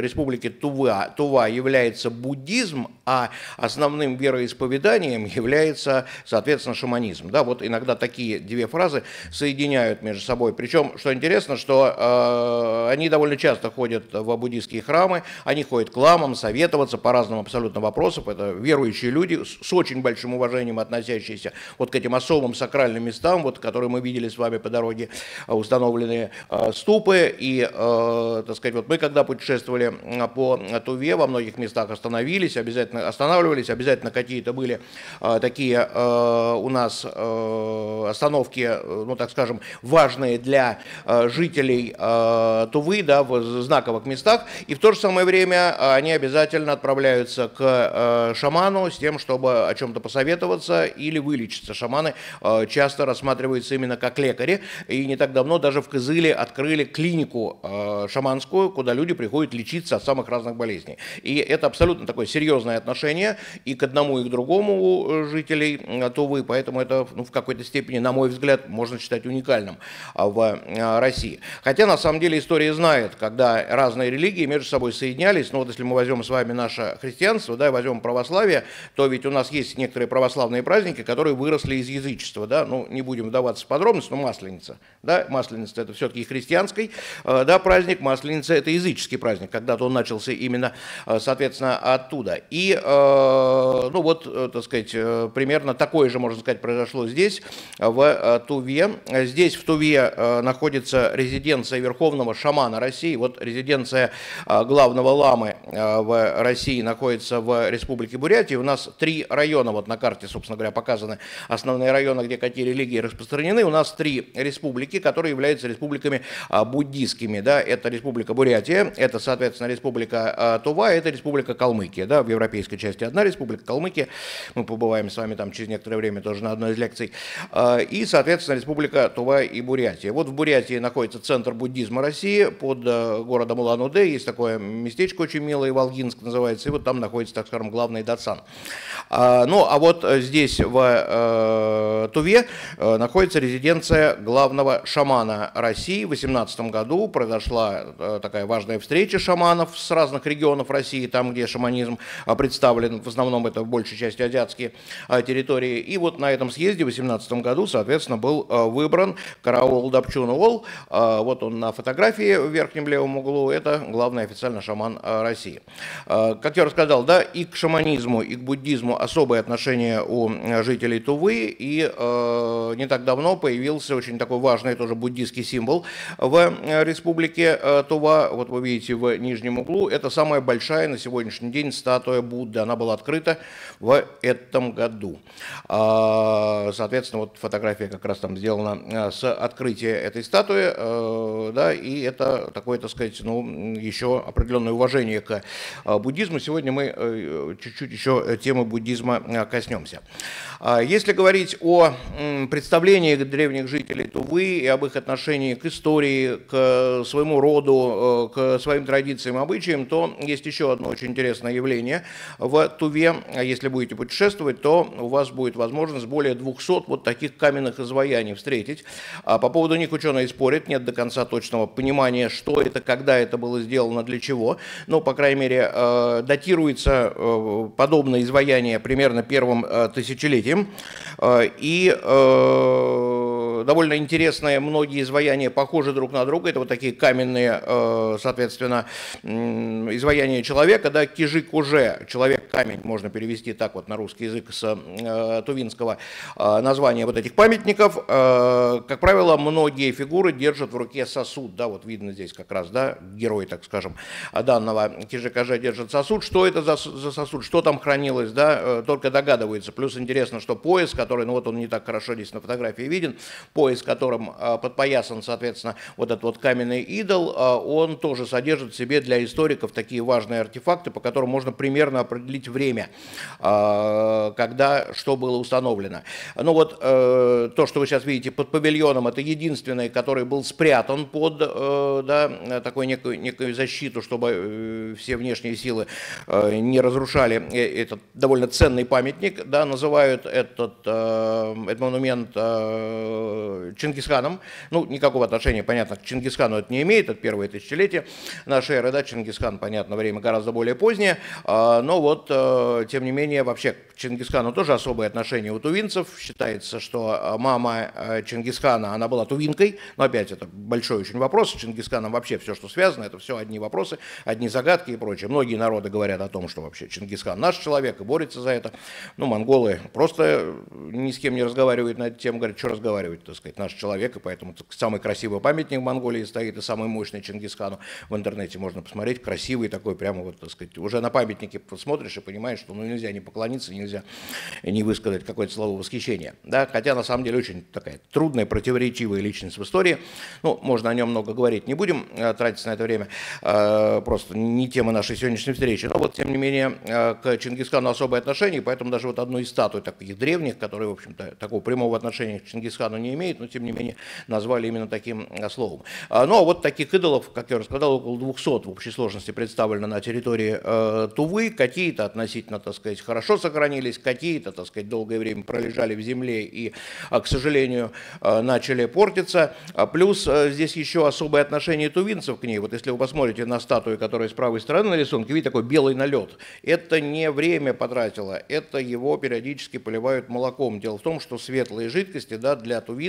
республики Тува, Тува является буддизм, а основным вероисповеданием является, соответственно, шаманизм. Да, вот иногда такие две фразы соединяют между собой. Причем, что интересно, что э, они довольно часто ходят в буддийские храмы, они ходят к ламам, советоваться по разным абсолютно вопросам. Это верующие люди с, с очень большим уважением относящиеся вот к этим особым сакральным местам, вот, которые мы видели с вами по дороге, э, установленные э, ступы. И, э, так сказать, вот мы когда путешествовали по Туве, во многих местах остановились, обязательно останавливались, обязательно какие-то были э, такие э, у нас э, остановки, ну так скажем, важные для жителей Тувы, да, в знаковых местах, и в то же самое время они обязательно отправляются к шаману с тем, чтобы о чем-то посоветоваться или вылечиться. Шаманы часто рассматриваются именно как лекари, и не так давно даже в Кызыле открыли клинику шаманскую, куда люди приходят лечиться от самых разных болезней. И это абсолютно такое серьезное отношение и к одному одному и к другому э, жителей э, Тувы, поэтому это ну, в какой-то степени, на мой взгляд, можно считать уникальным а, в э, России. Хотя на самом деле история знает, когда разные религии между собой соединялись, ну вот если мы возьмем с вами наше христианство, да, и возьмем православие, то ведь у нас есть некоторые православные праздники, которые выросли из язычества, да, ну не будем вдаваться в подробности, но Масленица, да, Масленица это все-таки христианский, да, праздник, Масленица это языческий праздник, когда-то он начался именно, соответственно, оттуда. И, ну, вот, э, так сказать, э, примерно такое же, можно сказать, произошло здесь, в э, Туве. Здесь, в Туве, находится резиденция верховного шамана России. Вот резиденция главного ламы в России находится в Республике Бурятия. У нас три района, вот на карте, собственно говоря, показаны основные районы, где какие религии распространены. У нас три республики, которые являются республиками буддийскими. Да? Это Республика Бурятия, это, соответственно, Республика Тува, это Республика Калмыкия. Да? В европейской части одна республика, Калмыкия. Мы побываем с вами там через некоторое время тоже на одной из лекций. А, и, соответственно, Республика Тува и Бурятия. Вот в Бурятии находится центр буддизма России под э, городом Улан-Удэ. Есть такое местечко очень милое, Волгинск называется. И вот там находится, так скажем, главный Датсан. А, ну, а вот здесь, в э, Туве, э, находится резиденция главного шамана России. В 2018 году произошла такая важная встреча шаманов с разных регионов России, там, где шаманизм представлен, в основном это большей части азиатские территории. И вот на этом съезде в 2018 году, соответственно, был выбран караул Дапчунуол. Вот он на фотографии в верхнем левом углу. Это главный официально шаман России. Как я рассказал, да, и к шаманизму, и к буддизму особое отношение у жителей Тувы. И не так давно появился очень такой важный тоже буддийский символ в республике Тува. Вот вы видите в нижнем углу. Это самая большая на сегодняшний день статуя Будды. Она была открыта в этом году. А, соответственно, вот фотография как раз там сделана а, с открытия этой статуи. А, да, и это такое, так сказать, ну, еще определенное уважение к буддизму. Сегодня мы э, чуть-чуть еще темы буддизма коснемся. Если говорить о представлении древних жителей Тувы и об их отношении к истории, к своему роду, э, к своим традициям обычаям, то есть еще одно очень интересное явление в Туве. Если будете путешествовать, то у вас будет возможность более 200 вот таких каменных изваяний встретить. А по поводу них ученые спорят, нет до конца точного понимания, что это, когда это было сделано, для чего. Но, по крайней мере, э, датируется э, подобное изваяние примерно первым тысячелетием. И довольно интересные многие изваяния похожи друг на друга. Это вот такие каменные, э, соответственно, изваяния человека, да, кижик уже, человек-камень, можно перевести так вот на русский язык с э, тувинского э, названия вот этих памятников. Как правило, многие фигуры держат в руке сосуд, да, вот видно здесь как раз, да, герой, так скажем, данного кижикажа держит сосуд. Что это за, за сосуд, что там хранилось, да, только догадывается. Плюс интересно, что пояс, который, ну вот он не так хорошо здесь на фотографии виден, пояс, которым а, подпоясан, соответственно, вот этот вот каменный идол, а, он тоже содержит в себе для историков такие важные артефакты, по которым можно примерно определить время, а, когда что было установлено. Ну вот э, то, что вы сейчас видите под павильоном, это единственный, который был спрятан под э, да, такой некую, некую защиту, чтобы э, все внешние силы не разрушали этот довольно ценный памятник, да, называют этот, этот монумент Чингисханом. Ну, никакого отношения, понятно, к Чингисхану это не имеет, это первое тысячелетие нашей эры, да, Чингисхан, понятно, время гораздо более позднее, а, но вот, э, тем не менее, вообще к Чингисхану тоже особое отношение у тувинцев. Считается, что э, мама э, Чингисхана, она была тувинкой, но опять это большой очень вопрос, с Чингисханом вообще все, что связано, это все одни вопросы, одни загадки и прочее. Многие народы говорят о том, что вообще Чингисхан наш человек и борется за это. Ну, монголы просто ни с кем не разговаривают на эту тему, говорят, что разговаривать, так сказать, наш человек, и поэтому самый красивый памятник в Монголии стоит, и самый мощный Чингисхану в интернете можно посмотреть, красивый такой, прямо вот, так сказать, уже на памятнике посмотришь и понимаешь, что ну, нельзя не поклониться, нельзя не высказать какое-то слово восхищения. Да? Хотя, на самом деле, очень такая трудная, противоречивая личность в истории. Ну, можно о нем много говорить, не будем э, тратиться на это время, э, просто не тема нашей сегодняшней встречи. Но вот, тем не менее, э, к Чингисхану особое отношение, поэтому даже вот одну из статуй таких древних, которые, в общем-то, такого прямого отношения к Чингисхану не имеет, но, тем не менее, назвали именно таким э, словом. А, ну, а вот таких идолов, как я рассказал, около 200 в общей сложности представлено на территории э, Тувы. Какие-то относительно, так сказать, хорошо сохранились, какие-то, так сказать, долгое время пролежали в земле и, э, к сожалению, э, начали портиться. А плюс э, здесь еще особое отношение тувинцев к ней. Вот если вы посмотрите на статую, которая с правой стороны на рисунке, видите такой белый налет. Это не время потратило, это его периодически поливают молоком. Дело в том, что светлые жидкости да, для тувинцев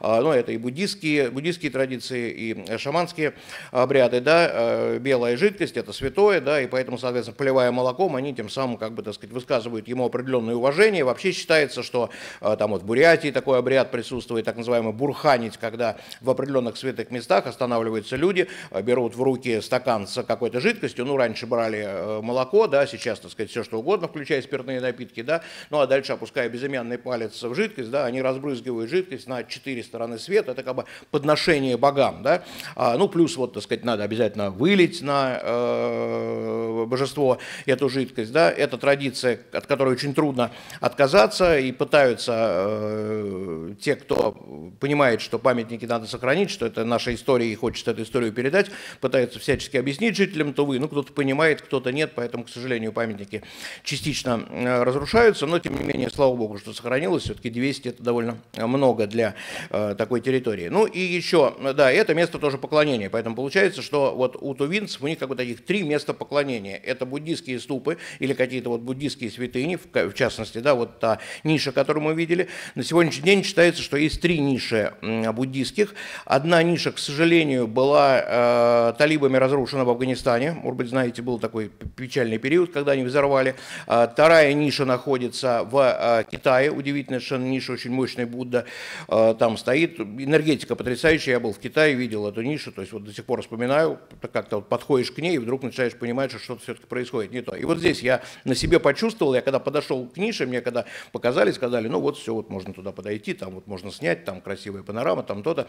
а, ну, это и буддийские, буддийские традиции, и шаманские обряды, да, э, белая жидкость, это святое, да, и поэтому, соответственно, поливая молоком, они тем самым, как бы, так сказать, высказывают ему определенное уважение. Вообще считается, что э, там вот в Бурятии такой обряд присутствует, так называемый бурханить, когда в определенных святых местах останавливаются люди, э, берут в руки стакан с какой-то жидкостью, ну, раньше брали молоко, да, сейчас, так сказать, все что угодно, включая спиртные напитки, да, ну, а дальше, опуская безымянный палец в жидкость, да, они разбрызгивают жидкость на четыре стороны света, это как бы подношение богам, да, а, ну плюс вот, так сказать, надо обязательно вылить на э, божество эту жидкость, да, это традиция, от которой очень трудно отказаться, и пытаются э, те, кто понимает, что памятники надо сохранить, что это наша история и хочет эту историю передать, пытаются всячески объяснить жителям Тувы, ну кто-то понимает, кто-то нет, поэтому, к сожалению, памятники частично э, разрушаются, но тем не менее, слава богу, что сохранилось, все-таки 200 это довольно много для Э, такой территории. Ну и еще, да, это место тоже поклонения, поэтому получается, что вот у тувинцев у них как бы таких три места поклонения. Это буддийские ступы или какие-то вот буддийские святыни, в, в частности, да, вот та ниша, которую мы видели. На сегодняшний день считается, что есть три ниши буддийских. Одна ниша, к сожалению, была э, талибами разрушена в Афганистане. Может быть, знаете, был такой печальный период, когда они взорвали. Э, вторая ниша находится в э, Китае. Удивительная совершенно ниша, очень мощный Будда там стоит. Энергетика потрясающая. Я был в Китае, видел эту нишу. То есть вот до сих пор вспоминаю, как-то вот подходишь к ней и вдруг начинаешь понимать, что что-то все-таки происходит не то. И вот здесь я на себе почувствовал, я когда подошел к нише, мне когда показали, сказали, ну вот все, вот можно туда подойти, там вот можно снять, там красивая панорама, там то-то.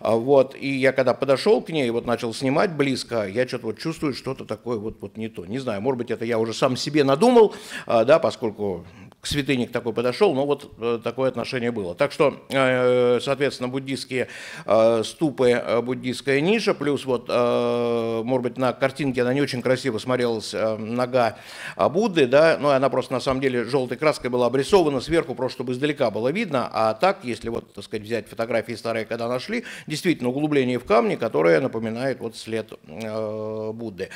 А вот, и я когда подошел к ней, вот начал снимать близко, я что-то вот чувствую, что-то такое вот, вот не то. Не знаю, может быть, это я уже сам себе надумал, а, да, поскольку к святыне такой подошел, но вот э, такое отношение было. Так что, э, соответственно, буддийские э, ступы, буддийская ниша, плюс вот, может быть, на картинке она не очень красиво смотрелась нога Будды, да, но она просто на самом деле желтой краской была обрисована сверху, просто чтобы издалека было видно, а так, если вот, так сказать, взять фотографии старые, когда нашли, действительно углубление в камне, которое напоминает вот след Будды.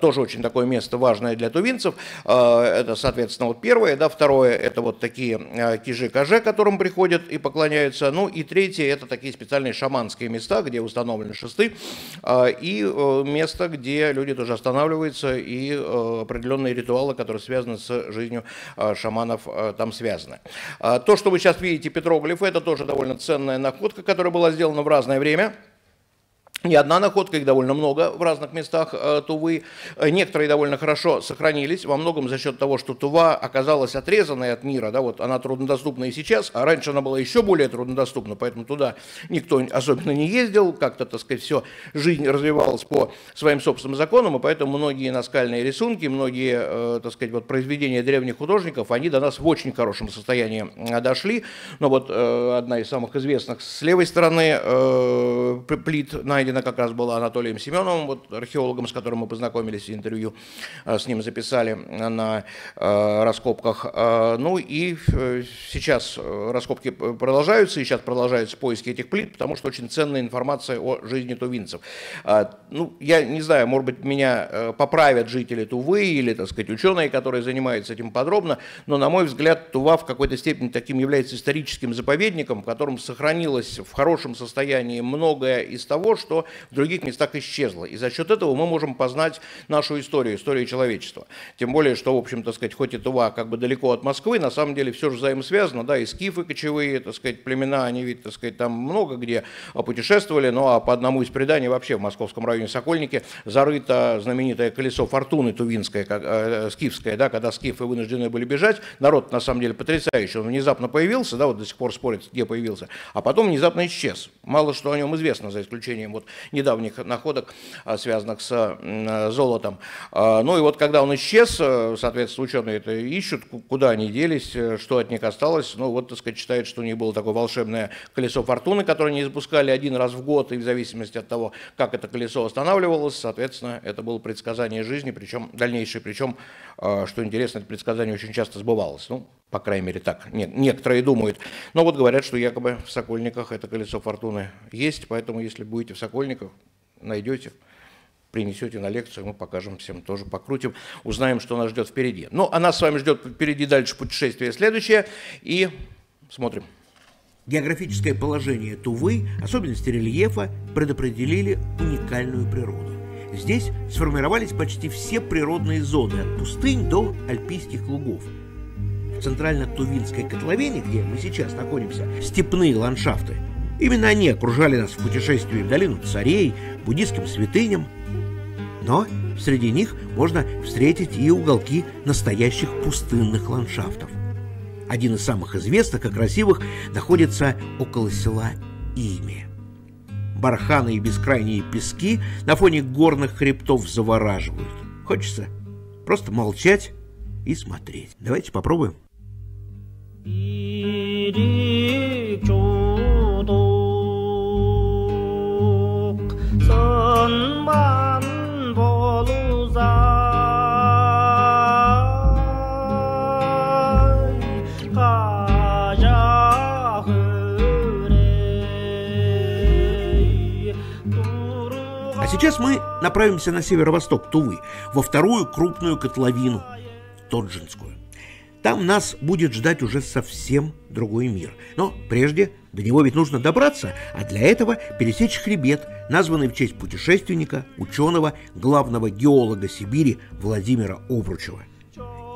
Тоже очень такое место важное для тувинцев. Это, соответственно, вот первое, да, второе Второе – это вот такие э, кижи-каже, которым приходят и поклоняются. Ну и третье – это такие специальные шаманские места, где установлены шесты, э, и э, место, где люди тоже останавливаются, и определенные ритуалы, которые связаны с жизнью шаманов, там связаны. То, что вы сейчас видите, петроглифы, это тоже довольно ценная находка, которая была сделана в разное время – не одна находка, их довольно много в разных местах э, Тувы. Э, некоторые довольно хорошо сохранились, во многом за счет того, что Тува оказалась отрезанной от мира. Да, вот она труднодоступна и сейчас, а раньше она была еще более труднодоступна, поэтому туда никто особенно не ездил, как-то, так сказать, все, жизнь развивалась по своим собственным законам, и поэтому многие наскальные рисунки, многие, э, так сказать, вот произведения древних художников, они до нас в очень хорошем состоянии дошли. Но вот одна из самых известных с левой стороны плит найдена Найдена как раз была Анатолием Семеновым, вот археологом, с которым мы познакомились, интервью э, с ним записали на э, раскопках. Э, ну и сейчас раскопки продолжаются, и сейчас продолжаются поиски этих плит, потому что очень ценная информация о жизни тувинцев. Ну, я не знаю, может быть, меня поправят жители Тувы или, так сказать, ученые, которые занимаются этим подробно, но, на мой взгляд, Тува в какой-то степени таким является историческим заповедником, в котором сохранилось в хорошем состоянии многое из того, что в других местах исчезло. И за счет этого мы можем познать нашу историю, историю человечества. Тем более, что, в общем, так сказать, хоть и Тува как бы далеко от Москвы, на самом деле все же взаимосвязано, да, и скифы кочевые, так сказать, племена, они ведь, так сказать, там много где путешествовали, ну а по одному из преданий вообще в московском районе Сокольники зарыто знаменитое колесо фортуны тувинское, как, э, скифское, да, когда скифы вынуждены были бежать, народ на самом деле потрясающий, он внезапно появился, да, вот до сих пор спорят, где появился, а потом внезапно исчез. Мало что о нем известно, за исключением вот недавних находок, а, связанных с золотом. А, ну и вот когда он исчез, э, соответственно, ученые это ищут, куда они делись, э, что от них осталось. Ну вот, так сказать, считают, что у них было такое волшебное колесо фортуны, которое они запускали один раз в год, и в зависимости от того, как это колесо останавливалось, соответственно, это было предсказание жизни, причем дальнейшее, причем, а, что интересно, это предсказание очень часто сбывалось. Ну, по крайней мере, так некоторые думают. Но вот говорят, что якобы в Сокольниках это колесо фортуны есть, поэтому если будете в Сокольниках, найдете, принесете на лекцию, мы покажем всем, тоже покрутим, узнаем, что нас ждет впереди. Ну, а нас с вами ждет впереди дальше путешествие следующее, и смотрим.
Географическое положение Тувы, особенности рельефа предопределили уникальную природу. Здесь сформировались почти все природные зоны, от пустынь до альпийских лугов – центрально-Тувинской котловине, где мы сейчас находимся, степные ландшафты. Именно они окружали нас в путешествии в долину царей, буддийским святыням. Но среди них можно встретить и уголки настоящих пустынных ландшафтов. Один из самых известных и красивых находится около села Ими. Барханы и бескрайние пески на фоне горных хребтов завораживают. Хочется просто молчать и смотреть. Давайте попробуем. А сейчас мы направимся на северо-восток Тувы, во вторую крупную котловину, Тоджинскую. Там нас будет ждать уже совсем другой мир. Но прежде до него ведь нужно добраться, а для этого пересечь хребет, названный в честь путешественника, ученого, главного геолога Сибири Владимира Обручева.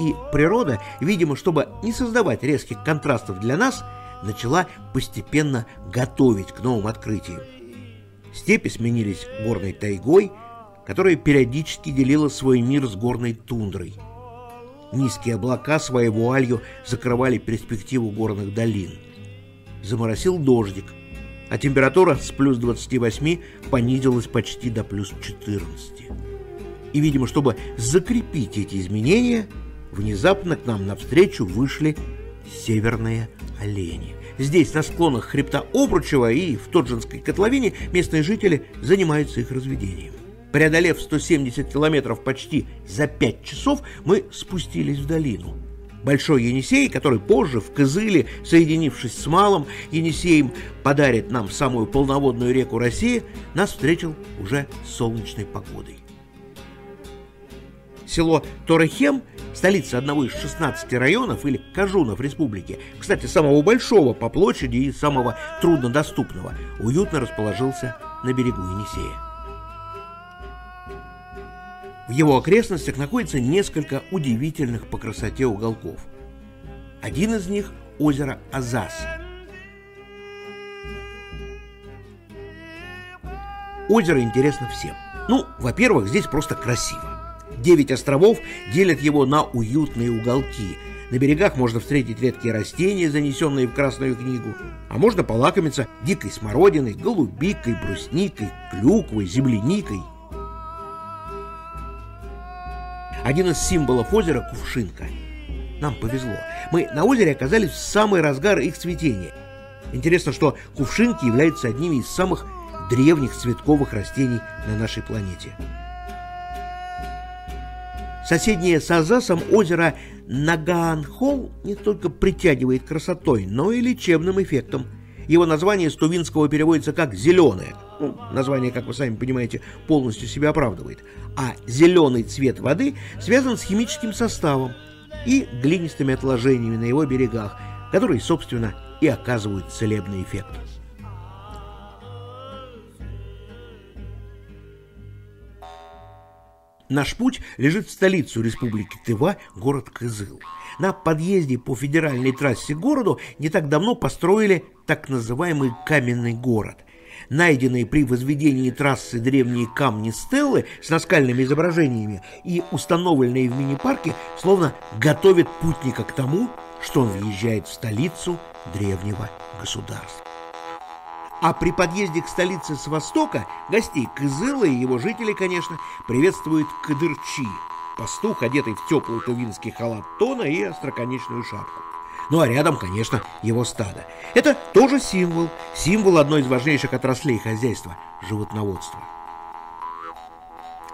И природа, видимо, чтобы не создавать резких контрастов для нас, начала постепенно готовить к новым открытиям. Степи сменились горной тайгой, которая периодически делила свой мир с горной тундрой – Низкие облака своей вуалью закрывали перспективу горных долин. Заморосил дождик, а температура с плюс 28 понизилась почти до плюс 14. И, видимо, чтобы закрепить эти изменения, внезапно к нам навстречу вышли северные олени. Здесь, на склонах хребта Обручева и в Тоджинской котловине, местные жители занимаются их разведением. Преодолев 170 километров почти за 5 часов, мы спустились в долину. Большой Енисей, который позже в Кызыле, соединившись с Малым Енисеем, подарит нам самую полноводную реку России, нас встретил уже солнечной погодой. Село Торехем, столица одного из 16 районов или кажунов республики, кстати, самого большого по площади и самого труднодоступного, уютно расположился на берегу Енисея. В его окрестностях находится несколько удивительных по красоте уголков. Один из них – озеро Азас. Озеро интересно всем. Ну, во-первых, здесь просто красиво. Девять островов делят его на уютные уголки. На берегах можно встретить редкие растения, занесенные в Красную книгу. А можно полакомиться дикой смородиной, голубикой, брусникой, клюквой, земляникой – один из символов озера – кувшинка. Нам повезло. Мы на озере оказались в самый разгар их цветения. Интересно, что кувшинки являются одними из самых древних цветковых растений на нашей планете. Соседнее с Азасом озеро Нагаанхол не только притягивает красотой, но и лечебным эффектом. Его название с тувинского переводится как «зеленое», ну, название, как вы сами понимаете, полностью себя оправдывает, а зеленый цвет воды связан с химическим составом и глинистыми отложениями на его берегах, которые, собственно, и оказывают целебный эффект. Наш путь лежит в столицу республики Тыва, город Кызыл. На подъезде по федеральной трассе к городу не так давно построили так называемый каменный город найденные при возведении трассы древние камни стеллы с наскальными изображениями и установленные в мини-парке, словно готовят путника к тому, что он въезжает в столицу древнего государства. А при подъезде к столице с востока гостей Кызыла и его жители, конечно, приветствуют Кадырчи, пастух, одетый в теплый тувинский халат тона и остроконечную шапку. Ну а рядом, конечно, его стадо. Это тоже символ, символ одной из важнейших отраслей хозяйства – животноводства.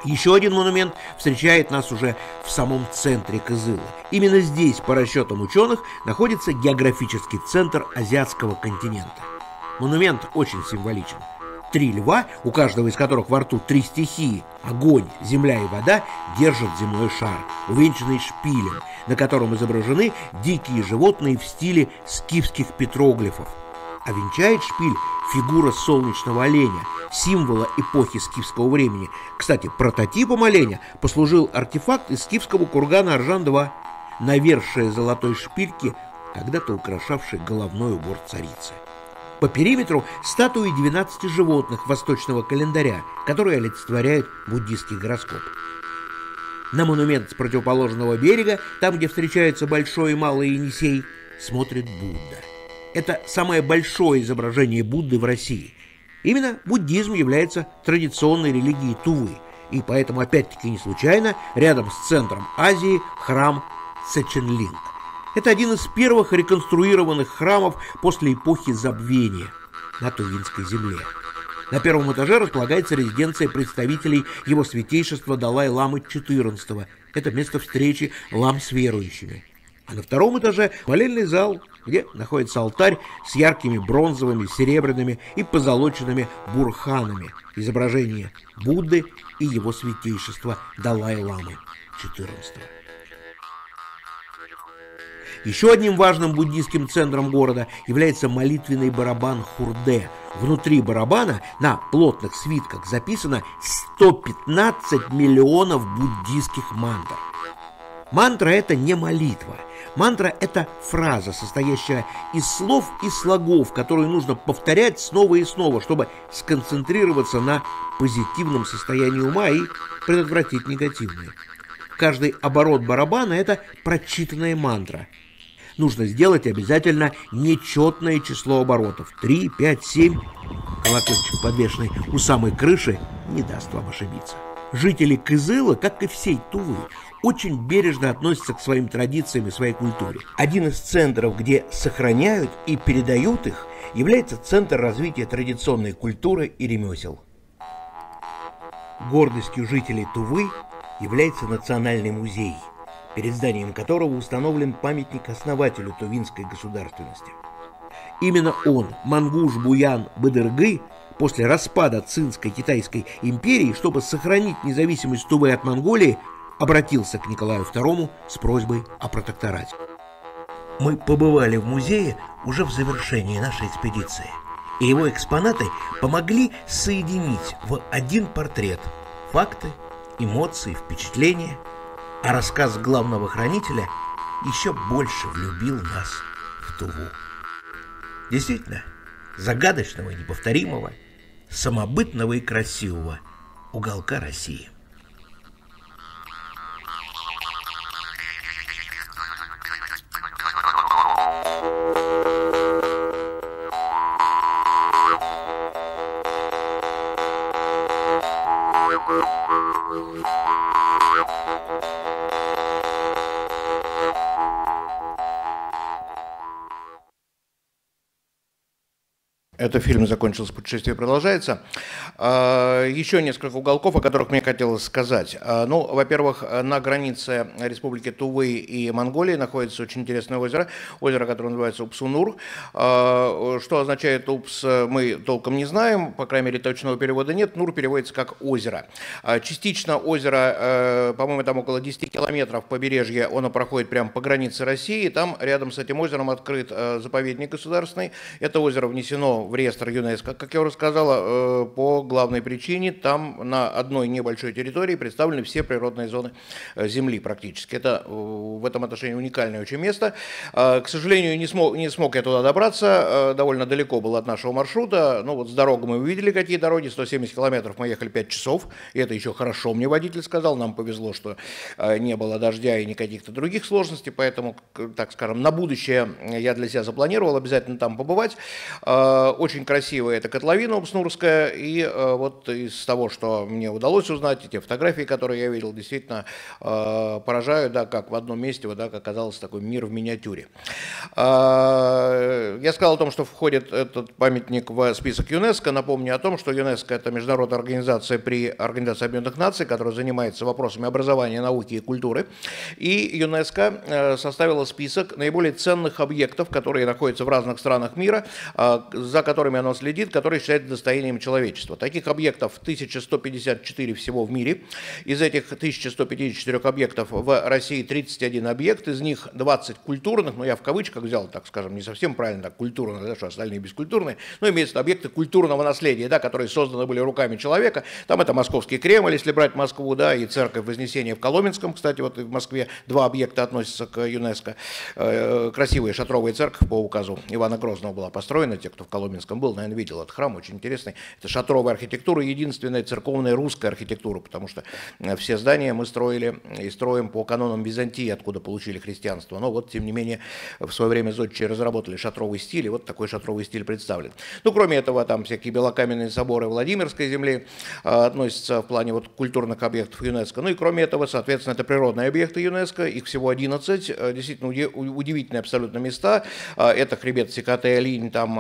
Еще один монумент встречает нас уже в самом центре Кызыла. Именно здесь, по расчетам ученых, находится географический центр азиатского континента. Монумент очень символичен – Три льва, у каждого из которых во рту три стихии – огонь, земля и вода – держат земной шар, увенчанный шпилем, на котором изображены дикие животные в стиле скифских петроглифов. А венчает шпиль фигура солнечного оленя, символа эпохи скифского времени. Кстати, прототипом оленя послужил артефакт из скифского кургана Аржан-2, навершие золотой шпильки, когда-то украшавший головной убор царицы. По периметру статуи 12 животных восточного календаря, которые олицетворяют буддийский гороскоп. На монумент с противоположного берега, там, где встречаются Большой и Малый Енисей, смотрит Будда. Это самое большое изображение Будды в России. Именно буддизм является традиционной религией Тувы, и поэтому, опять-таки не случайно, рядом с центром Азии храм Сеченлинг. Это один из первых реконструированных храмов после эпохи забвения на Тувинской земле. На первом этаже располагается резиденция представителей его святейшества Далай-Ламы XIV. Это место встречи лам с верующими. А на втором этаже молельный зал, где находится алтарь с яркими бронзовыми, серебряными и позолоченными бурханами, изображение Будды и его святейшества Далай-ламы XIV. Еще одним важным буддийским центром города является молитвенный барабан Хурде. Внутри барабана на плотных свитках записано 115 миллионов буддийских мантр. Мантра – это не молитва. Мантра – это фраза, состоящая из слов и слогов, которые нужно повторять снова и снова, чтобы сконцентрироваться на позитивном состоянии ума и предотвратить негативные. Каждый оборот барабана – это прочитанная мантра. Нужно сделать обязательно нечетное число оборотов. 3, 5, 7. Колокольчик, подвешенный у самой крыши, не даст вам ошибиться. Жители Кызыла, как и всей Тувы, очень бережно относятся к своим традициям и своей культуре. Один из центров, где сохраняют и передают их, является Центр развития традиционной культуры и ремесел. Гордостью жителей Тувы является Национальный музей, перед зданием которого установлен памятник основателю тувинской государственности. Именно он, Мангуш Буян Бадыргы, после распада Цинской Китайской империи, чтобы сохранить независимость Тувы от Монголии, обратился к Николаю II с просьбой о протекторате. Мы побывали в музее уже в завершении нашей экспедиции, и его экспонаты помогли соединить в один портрет факты, эмоции, впечатления, а рассказ главного хранителя еще больше влюбил нас в Туву. Действительно, загадочного и неповторимого, самобытного и красивого уголка России. はっはっは。
Это фильм закончился, путешествие продолжается. А, еще несколько уголков, о которых мне хотелось сказать. А, ну, во-первых, на границе республики Тувы и Монголии находится очень интересное озеро, озеро, которое называется Упсунур. А, что означает Упс, мы толком не знаем, по крайней мере, точного перевода нет. Нур переводится как озеро. Частично озеро, по-моему, там около 10 километров побережья, оно проходит прямо по границе России. Там рядом с этим озером открыт заповедник государственный. Это озеро внесено в реестр ЮНЕСКО. Как я уже сказала, э, по главной причине там на одной небольшой территории представлены все природные зоны э, Земли практически. Это э, в этом отношении уникальное очень место. К сожалению, не смог, не смог я туда добраться, довольно далеко был от нашего маршрута. Ну вот с дорогой мы увидели, какие дороги, 170 километров мы ехали 5 часов, и это еще хорошо, мне водитель сказал, нам повезло, что не было дождя и никаких-то других сложностей, поэтому, так скажем, на будущее я для себя запланировал обязательно там побывать очень красивая эта котловина Обснурская, и э, вот из того, что мне удалось узнать, эти фотографии, которые я видел, действительно э, поражают, да, как в одном месте вот так оказался такой мир в миниатюре. Э, я сказал о том, что входит этот памятник в список ЮНЕСКО. Напомню о том, что ЮНЕСКО – это международная организация при Организации Объединенных Наций, которая занимается вопросами образования, науки и культуры. И ЮНЕСКО составила список наиболее ценных объектов, которые находятся в разных странах мира, за которыми оно следит, которые считается достоянием человечества. Таких объектов 1154 всего в мире. Из этих 1154 объектов в России 31 объект, из них 20 культурных, ну я в кавычках взял, так скажем, не совсем правильно, так культурных, да, что остальные бескультурные, но имеется объекты культурного наследия, да, которые созданы были руками человека. Там это Московский Кремль, если брать Москву, да, и церковь Вознесения в Коломенском, кстати, вот в Москве два объекта относятся к ЮНЕСКО. Э, красивая шатровая церковь по указу Ивана Грозного была построена, те, кто в Коломенском Коломенском был, наверное, видел этот храм, очень интересный. Это шатровая архитектура, единственная церковная русская архитектура, потому что э, все здания мы строили и строим по канонам Византии, откуда получили христианство. Но вот, тем не менее, в свое время зодчие разработали шатровый стиль, и вот такой шатровый стиль представлен. Ну, кроме этого, там всякие белокаменные соборы Владимирской земли э, относятся в плане вот культурных объектов ЮНЕСКО. Ну и кроме этого, соответственно, это природные объекты ЮНЕСКО, их всего 11, э, действительно удивительные абсолютно места. Это хребет Секаты-Алинь, там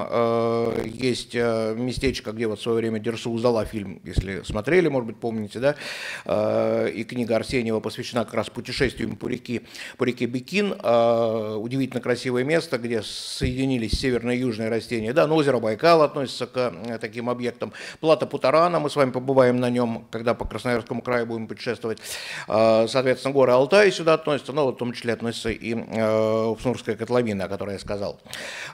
есть местечко, где вот в свое время Дерсу уздала фильм, если смотрели, может быть, помните, да, и книга Арсеньева посвящена как раз путешествиям по реке, по реке Бекин. Удивительно красивое место, где соединились северные и южные растения. Да, но озеро Байкал относится к таким объектам. Плата Путарана, мы с вами побываем на нем, когда по Красноярскому краю будем путешествовать. Соответственно, горы Алтай сюда относятся, но в том числе относится и Уснурская котловина, о которой я сказал.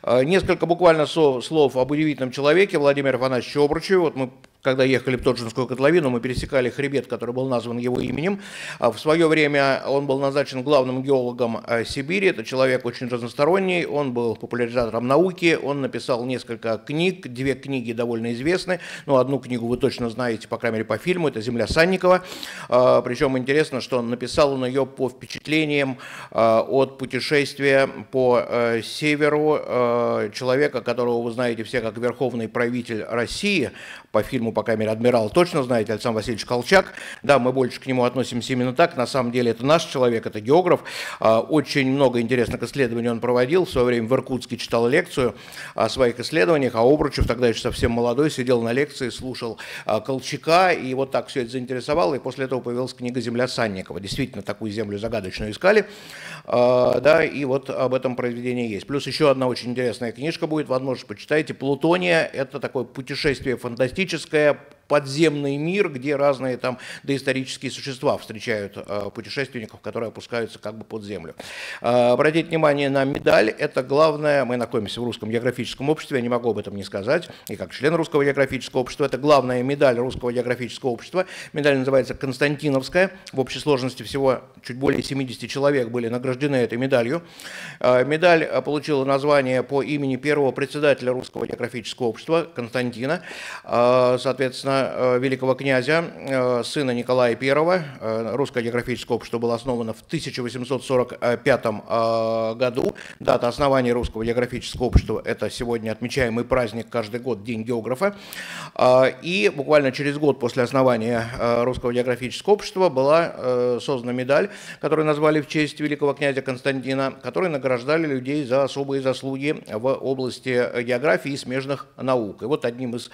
Несколько буквально слов об удивительном человеке Владимире Афанасьевиче Обручеве. Вот мы когда ехали в Тоджинскую котловину, мы пересекали хребет, который был назван его именем. А в свое время он был назначен главным геологом э, Сибири. Это человек очень разносторонний, он был популяризатором науки, он написал несколько книг, две книги довольно известны, но одну книгу вы точно знаете, по крайней мере, по фильму, это «Земля Санникова». А, Причем интересно, что он написал он ее по впечатлениям а, от путешествия по э, северу э, человека, которого вы знаете все как верховный правитель России, по фильму, по камере «Адмирал» точно знаете, Александр Васильевич Колчак. Да, мы больше к нему относимся именно так. На самом деле это наш человек, это географ. А, очень много интересных исследований он проводил. В свое время в Иркутске читал лекцию о своих исследованиях, а Обручев, тогда еще совсем молодой, сидел на лекции, слушал а, Колчака, и вот так все это заинтересовало, и после этого появилась книга «Земля Санникова». Действительно, такую землю загадочную искали, а, да, и вот об этом произведении есть. Плюс еще одна очень интересная книжка будет, возможно, почитайте. «Плутония» — это такое путешествие фантастическое step подземный мир, где разные там доисторические существа встречают э, путешественников, которые опускаются как бы под землю. Э, обратите внимание на медаль, это главное, мы находимся в русском географическом обществе, я не могу об этом не сказать, и как член русского географического общества, это главная медаль русского географического общества, медаль называется Константиновская, в общей сложности всего чуть более 70 человек были награждены этой медалью. Э, медаль получила название по имени первого председателя русского географического общества Константина, соответственно, Э, великого князя, э, сына Николая I. Э, Русское географическое общество было основано в 1845 году. Дата основания Русского географического общества – это сегодня отмечаемый праздник каждый год, День географа. И буквально через год после основания Русского географического общества была создана медаль, которую назвали в честь великого князя Константина, которой награждали людей за особые заслуги в области географии и смежных наук. И вот одним из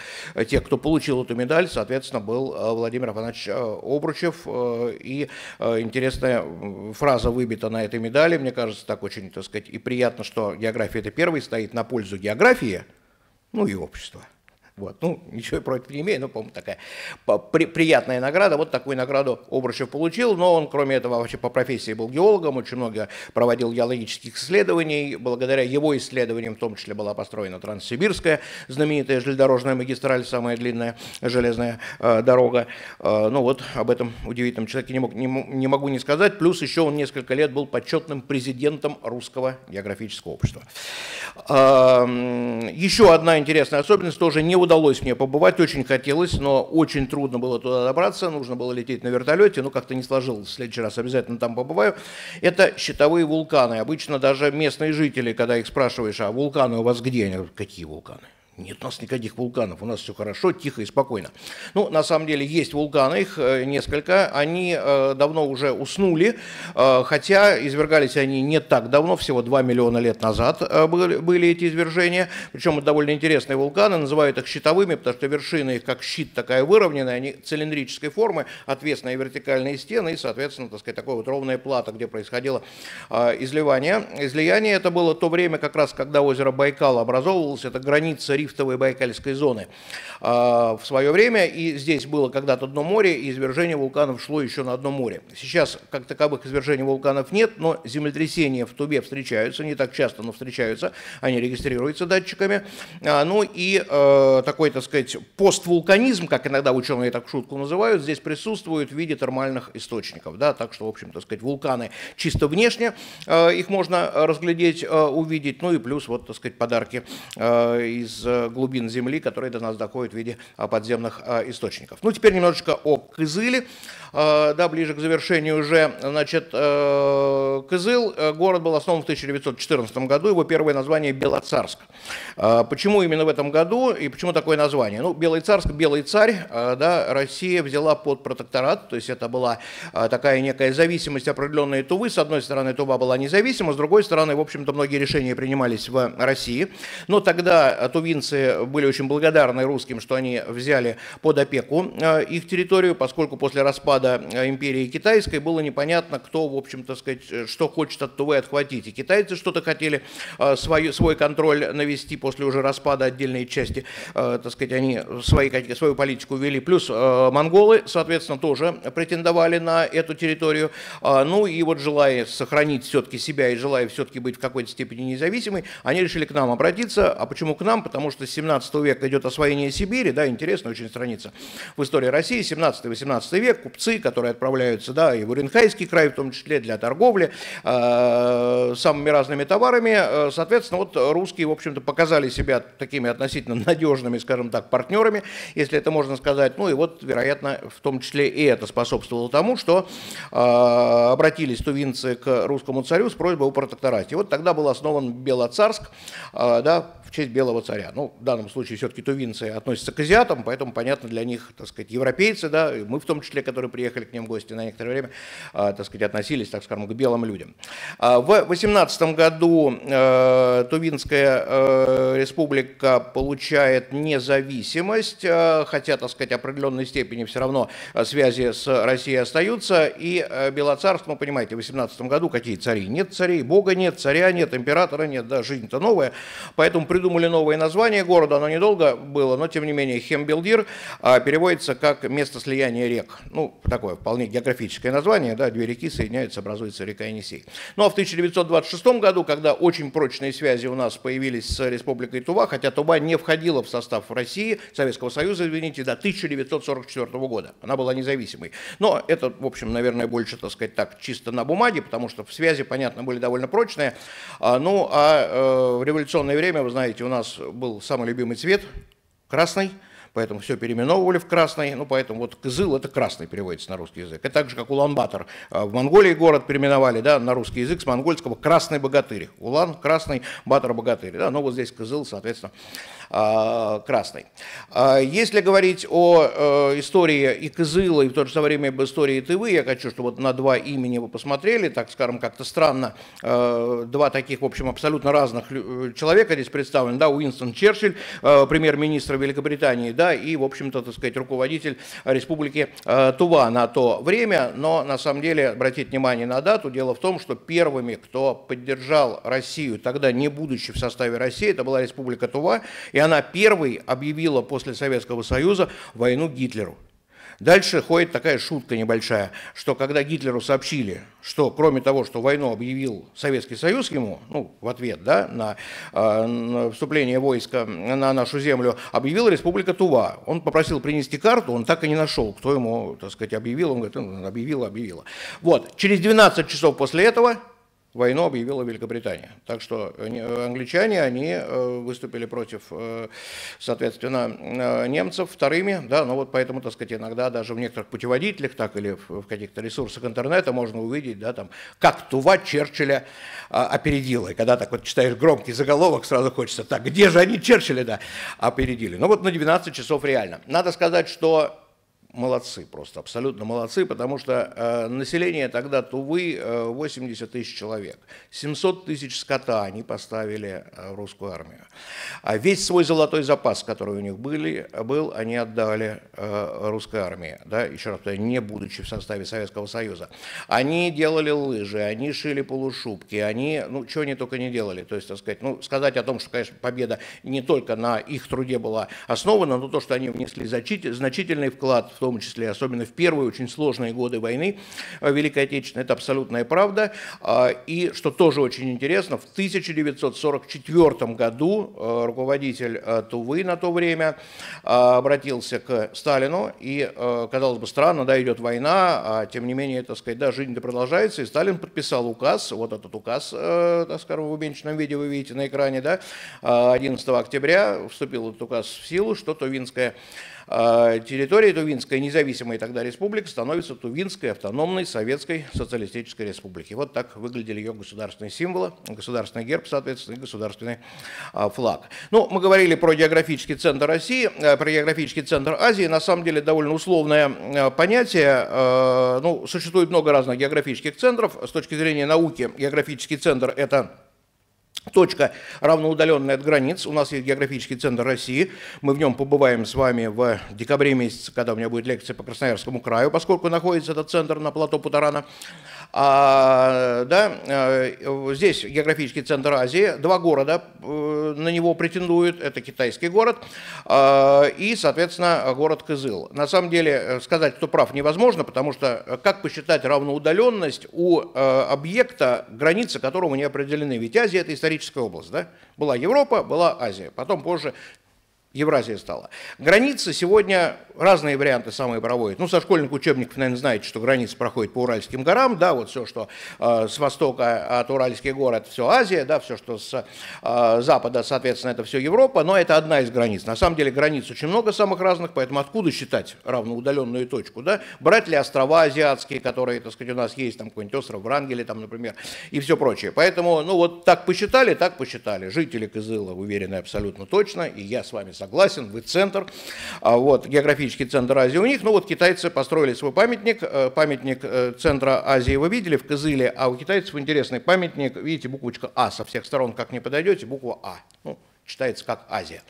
тех, кто получил эту медаль, медаль, соответственно, был э, Владимир Афанасьевич э, Обручев. Э, и интересная фраза выбита на этой медали. Мне кажется, так очень, так сказать, и приятно, что география это первый стоит на пользу географии, ну и общества. Вот. Ну, ничего против не имею, но, по-моему, такая при, приятная награда. Вот такую награду Обручев получил, но он, кроме этого, вообще по профессии был геологом, очень много проводил геологических исследований. Благодаря его исследованиям, в том числе, была построена Транссибирская знаменитая железнодорожная магистраль, самая длинная железная э, дорога. Э, ну вот, об этом удивительном человеке не, мог, не, не могу не сказать. Плюс еще он несколько лет был почетным президентом Русского географического общества. Э, еще одна интересная особенность, тоже не удалось мне побывать, очень хотелось, но очень трудно было туда добраться, нужно было лететь на вертолете, но как-то не сложилось, в следующий раз обязательно там побываю. Это щитовые вулканы. Обычно даже местные жители, когда их спрашиваешь, а вулканы у вас где? Они говорят, какие вулканы? Нет у нас никаких вулканов, у нас все хорошо, тихо и спокойно. Ну, на самом деле есть вулканы, их э, несколько, они э, давно уже уснули, э, хотя извергались они не так давно, всего 2 миллиона лет назад были, эти извержения, причем это довольно интересные вулканы, называют их щитовыми, потому что вершины их как щит такая выровненная, они цилиндрической формы, отвесные вертикальные стены и, соответственно, так сказать, такое вот ровная плата, где происходило изливание. Излияние это было то время как раз, когда озеро Байкал образовывалось, это граница рифтовой Байкальской зоны а, в свое время, и здесь было когда-то дно моря, и извержение вулканов шло еще на одно море. Сейчас как таковых извержений вулканов нет, но землетрясения в Тубе встречаются, не так часто, но встречаются, они регистрируются датчиками. А, ну и э, такой, так сказать, поствулканизм, как иногда ученые так шутку называют, здесь присутствует в виде термальных источников. Да, так что, в общем, так сказать, вулканы чисто внешне, их можно разглядеть, увидеть, ну и плюс, вот, так сказать, подарки из глубин Земли, которые до нас доходят в виде а, подземных а, источников. Ну, теперь немножечко о Кызыле. А, да, ближе к завершению уже, значит, э, Кызыл, э, город был основан в 1914 году, его первое название Белоцарск. Почему именно в этом году и почему такое название? Ну, Белый Царск, Белый царь, да, Россия взяла под протекторат, то есть это была такая некая зависимость определенной Тувы. С одной стороны, Тува была независима, с другой стороны, в общем-то, многие решения принимались в России. Но тогда тувинцы тувинцы были очень благодарны русским, что они взяли под опеку э, их территорию, поскольку после распада э, империи китайской было непонятно, кто, в общем-то, сказать, что хочет от Тувы отхватить. И китайцы что-то хотели свой, свой контроль навести после уже распада отдельной части, так сказать, они свои, свою политику вели. Плюс монголы, соответственно, тоже претендовали на эту территорию. Ну и вот желая сохранить все-таки себя и желая все-таки быть в какой-то степени независимой, они решили к нам обратиться. А почему к нам? Потому что с 17 века идет освоение Сибири, да, интересная очень страница в истории России, 17-18 век, купцы, которые отправляются, да, и в Уренхайский край, в том числе для торговли, э, самыми разными товарами, э, соответственно, вот русские, в общем-то, показали себя такими относительно <laughs> надежными, скажем так, партнерами, если это можно сказать, ну и вот, вероятно, в том числе и это способствовало тому, что э, обратились тувинцы к русскому царю с просьбой о протекторате. Вот тогда был основан Белоцарск, да, честь белого царя. Ну, в данном случае все-таки тувинцы относятся к азиатам, поэтому, понятно, для них, так сказать, европейцы, да, и мы в том числе, которые приехали к ним в гости на некоторое время, а, так сказать, относились, так скажем, к белым людям. А, в 18 году э, Тувинская э, республика получает независимость, э, хотя, так сказать, определенной степени все равно связи с Россией остаются, и Белоцарск, ну, понимаете, в 18 году какие цари? Нет царей, бога нет, царя нет, императора нет, да, жизнь-то новая, поэтому придумали новое название города, оно недолго было, но тем не менее Хембелдир а, переводится как место слияния рек. Ну, такое вполне географическое название, да, две реки соединяются, образуется река Енисей. Ну а в 1926 году, когда очень прочные связи у нас появились с Республикой Тува, хотя Тува не входила в состав России, Советского Союза, извините, до 1944 года, она была независимой. Но это, в общем, наверное, больше, так сказать, так, чисто на бумаге, потому что в связи, понятно, были довольно прочные. А, ну, а э, в революционное время, вы знаете, знаете, у нас был самый любимый цвет – красный, поэтому все переименовывали в красный, ну, поэтому вот Кызыл – это красный переводится на русский язык. Это так же, как Улан-Батор. А в Монголии город переименовали, да, на русский язык с монгольского «красный богатырь». Улан – красный, Батор – богатырь. Да, но вот здесь Кызыл, соответственно, красной. А, если говорить о э, истории и Кызыла, и в то же время об истории Тывы, я хочу, чтобы вот на два имени вы посмотрели, так скажем, как-то странно, э, два таких, в общем, абсолютно разных человека здесь представлены, да, Уинстон Черчилль, э, премьер-министр Великобритании, да, и, в общем-то, так сказать, руководитель республики Тува на то время, но на самом деле, обратите внимание на дату, дело в том, что первыми, кто поддержал Россию, тогда не будучи в составе России, это была республика Тува, и она первой объявила после Советского Союза войну Гитлеру. Дальше ходит такая шутка небольшая, что когда Гитлеру сообщили, что кроме того, что войну объявил Советский Союз ему, ну, в ответ да, на, э, на вступление войска на нашу землю, объявила Республика Тува. Он попросил принести карту, он так и не нашел, кто ему, так сказать, объявил. Он говорит, ну, объявила, объявила. Вот, через 12 часов после этого войну объявила Великобритания. Так что англичане, они э, выступили против, э, соответственно, э, немцев вторыми, да, но вот поэтому, так сказать, иногда даже в некоторых путеводителях, так или в каких-то ресурсах интернета можно увидеть, да, там, как Тува Черчилля опередила. И когда так вот читаешь громкий заголовок, сразу хочется, так, где же они Черчилля, да, опередили. Ну вот на 12 часов реально. Надо сказать, что молодцы, просто абсолютно молодцы, потому что э, население тогда Тувы э, 80 тысяч человек. 700 тысяч скота они поставили э, русскую армию. А весь свой золотой запас, который у них были, был, они отдали э, русской армии, да, еще раз повторяю, не будучи в составе Советского Союза. Они делали лыжи, они шили полушубки, они, ну, чего они только не делали. То есть, так сказать, ну, сказать о том, что, конечно, победа не только на их труде была основана, но то, что они внесли значительный вклад в том числе, особенно в первые очень сложные годы войны э, Великой Отечественной, это абсолютная правда. А, и, что тоже очень интересно, в 1944 году э, руководитель э, Тувы на то время обратился к Сталину, и, казалось бы, странно, да, идет война, а тем не менее, так сказать, да, жизнь продолжается, и Сталин подписал указ, вот этот указ, так скажем, в уменьшенном виде вы видите на экране, да, 11 октября вступил этот указ в силу, что Тувинская а, территория Тувинская независимая тогда республика становится Тувинской автономной советской социалистической республики. Вот так выглядели ее государственные символы, государственный герб, соответственно, и государственный а, флаг. Ну, мы говорили про географический центр России, э, про географический центр Азии. На самом деле довольно условное э, понятие. Э, ну, существует много разных географических центров. С точки зрения науки географический центр – это точка равноудаленная от границ. У нас есть географический центр России. Мы в нем побываем с вами в декабре месяце, когда у меня будет лекция по Красноярскому краю, поскольку находится этот центр на плато Путарана. А, да, э, здесь географический центр Азии, два города э, на него претендуют, это китайский город э, и, соответственно, город Кызыл. На самом деле сказать, кто прав, невозможно, потому что как посчитать равноудаленность у объекта, границы которого не определены? Ведь Азия – это историческая область, да? Была Европа, была Азия, потом позже Евразия стала. Границы сегодня разные варианты самые проводят. Ну, со школьных учебников, наверное, знаете, что граница проходит по Уральским горам, да, вот все, что э, с востока от Уральских гор, это все Азия, да, все, что с э, запада, соответственно, это все Европа, но это одна из границ. На самом деле границ очень много самых разных, поэтому откуда считать равноудаленную точку, да? Брать ли острова азиатские, которые, так сказать, у нас есть, там какой-нибудь остров Врангеля, там, например, и все прочее. Поэтому, ну, вот так посчитали, так посчитали. Жители Кызыла уверены абсолютно точно, и я с вами согласен согласен, вы центр, а вот, географический центр Азии у них, ну вот китайцы построили свой памятник, э, памятник э, центра Азии вы видели в Кызыле, а у китайцев интересный памятник, видите, буквочка А, со всех сторон как не подойдете, буква А, ну, читается как Азия.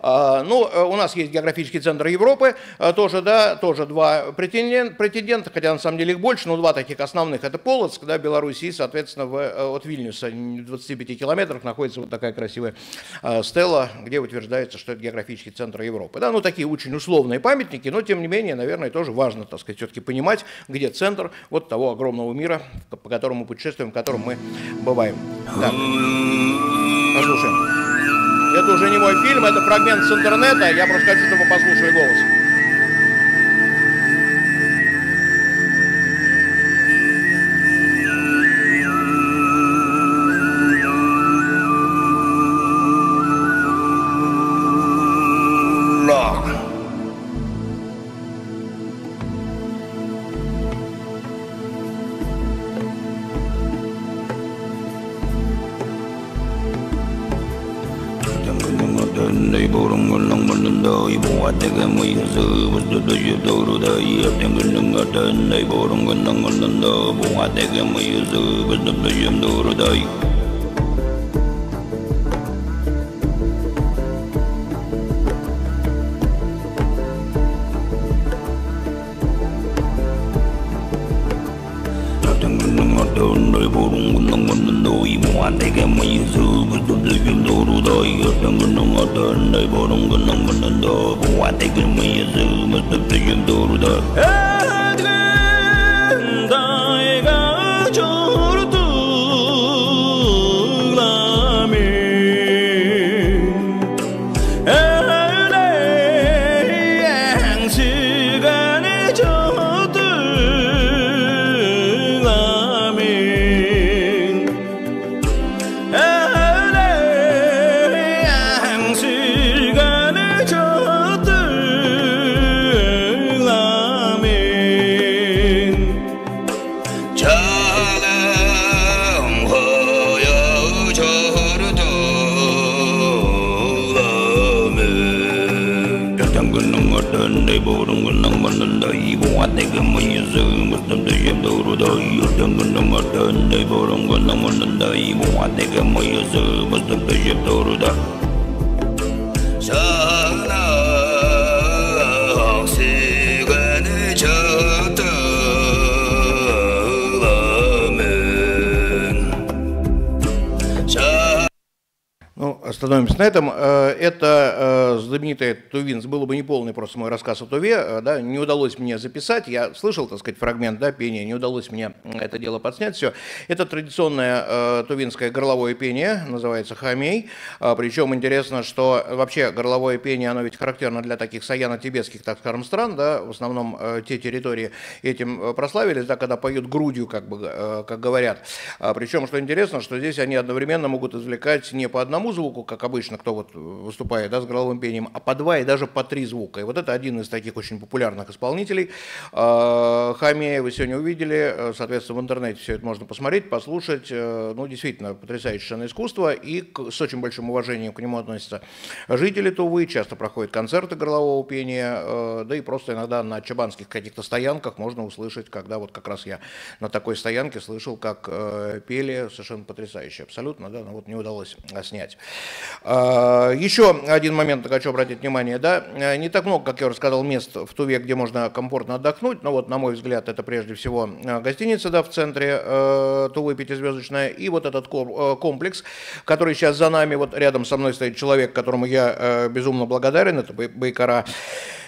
А, ну, э, у нас есть географический центр Европы, э, тоже, да, тоже два претендента, хотя на самом деле их больше, но два таких основных. Это Полоцк, да, Белоруссии, соответственно, в, э, от Вильнюса, в 25 километрах, находится вот такая красивая стела, где утверждается, что это географический центр Европы. Да, ну, такие очень условные памятники, но, тем не менее, наверное, тоже важно, так сказать, все-таки понимать, где центр вот того огромного мира, по которому мы путешествуем, в котором мы бываем. Да. Послушаем. Это уже не мой фильм, это фрагмент с интернета. Я просто хочу, чтобы послушали голос. Fernando. Ei! Остановимся на этом. Э, это э, знаменитая Тувинс, было бы неполный просто мой рассказ о Туве, э, да, не удалось мне записать, я слышал, так сказать, фрагмент да, пения, не удалось мне это дело подснять, все. Это традиционное тувинское горловое пение, называется хамей, причем интересно, что вообще горловое пение, оно ведь характерно для таких саяно-тибетских, так скажем, стран, да, в основном те территории этим прославились, да, когда поют грудью, как бы, как говорят. Причем, что интересно, что здесь они одновременно могут извлекать не по одному звуку, как обычно, кто вот выступает да, с горловым пением, а по два и даже по три звука. И вот это один из таких очень популярных исполнителей. Э, Хамея вы сегодня увидели, э, соответственно, в интернете все это можно посмотреть, послушать. Ну, действительно, потрясающее искусство, и с очень большим уважением к нему относятся жители Тувы, часто проходят концерты горлового пения, да и просто иногда на чабанских каких-то стоянках можно услышать, когда вот как раз я на такой стоянке слышал, как пели совершенно потрясающе, абсолютно, да, но вот не удалось снять. А, еще один момент хочу обратить внимание, да, не так много, как я уже сказал, мест в Туве, где можно комфортно отдохнуть, но вот, на мой взгляд, это прежде всего а, гостиница, да, в центре э, Тувы пятизвездочная, и вот этот э, комплекс, который сейчас за нами, вот рядом со мной стоит человек, которому я э, безумно благодарен, это Байкара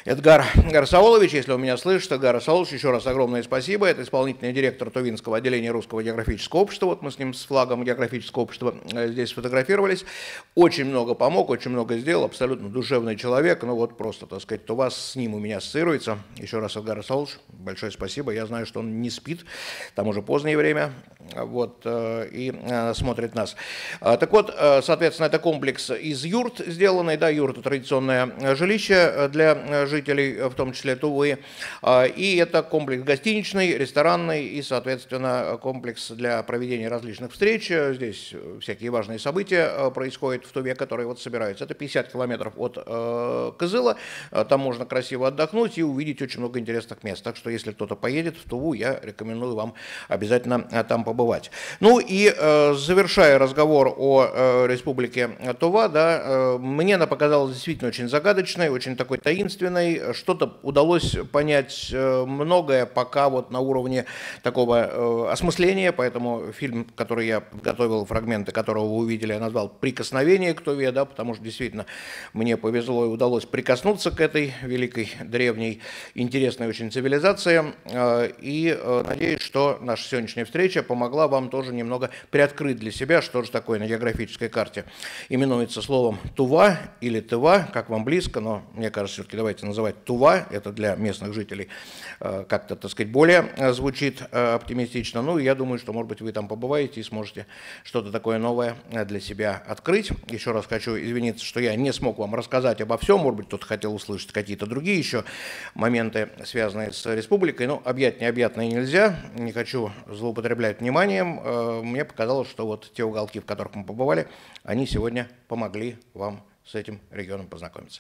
Эдгар Гарсаулович, если он меня слышит, Эдгар Гарсаулович, еще раз огромное спасибо. Это исполнительный директор Тувинского отделения Русского географического общества. Вот мы с ним с флагом географического общества э, здесь сфотографировались. Очень много помог, очень много сделал, абсолютно душевный человек. Ну вот просто, так сказать, то вас с ним у меня ассоциируется. Еще раз, Эдгар Гарсаулович, большое спасибо. Я знаю, что он не спит, там уже позднее время, вот, э, и э, смотрит нас. А, так вот, соответственно, это комплекс из юрт сделанный, да, юрта традиционное жилище для жителей жителей, в том числе Тувы. А, и это комплекс гостиничный, ресторанный и, соответственно, комплекс для проведения различных встреч. Здесь всякие важные события а, происходят в Туве, которые вот собираются. Это 50 километров от э, Кызыла. Там можно красиво отдохнуть и увидеть очень много интересных мест. Так что, если кто-то поедет в Туву, я рекомендую вам обязательно там побывать. Ну и э, завершая разговор о э, республике Тува, да, мне она показалась действительно очень загадочной, очень такой таинственной, Украиной что-то удалось понять э, многое пока вот на уровне такого э, осмысления, поэтому фильм, который я подготовил, фрагменты которого вы увидели, я назвал «Прикосновение к Туве», да, потому что действительно мне повезло и удалось прикоснуться к этой великой, древней, интересной очень цивилизации, э, и надеюсь, что наша сегодняшняя встреча помогла вам тоже немного приоткрыть для себя, что же такое на географической карте именуется словом «Тува» или «Тыва», как вам близко, но мне кажется, все-таки давайте называть Тува, это для местных жителей э, как-то, так сказать, более э, звучит э, оптимистично. Ну, я думаю, что, может быть, вы там побываете и сможете что-то такое новое для себя открыть. Еще раз хочу извиниться, что я не смог вам рассказать обо всем, может быть, кто-то хотел услышать какие-то другие еще моменты, связанные с республикой. Ну, объять необъятное нельзя, не хочу злоупотреблять вниманием. Мне показалось, что вот те уголки, в которых мы побывали, они сегодня помогли вам с этим регионом познакомиться.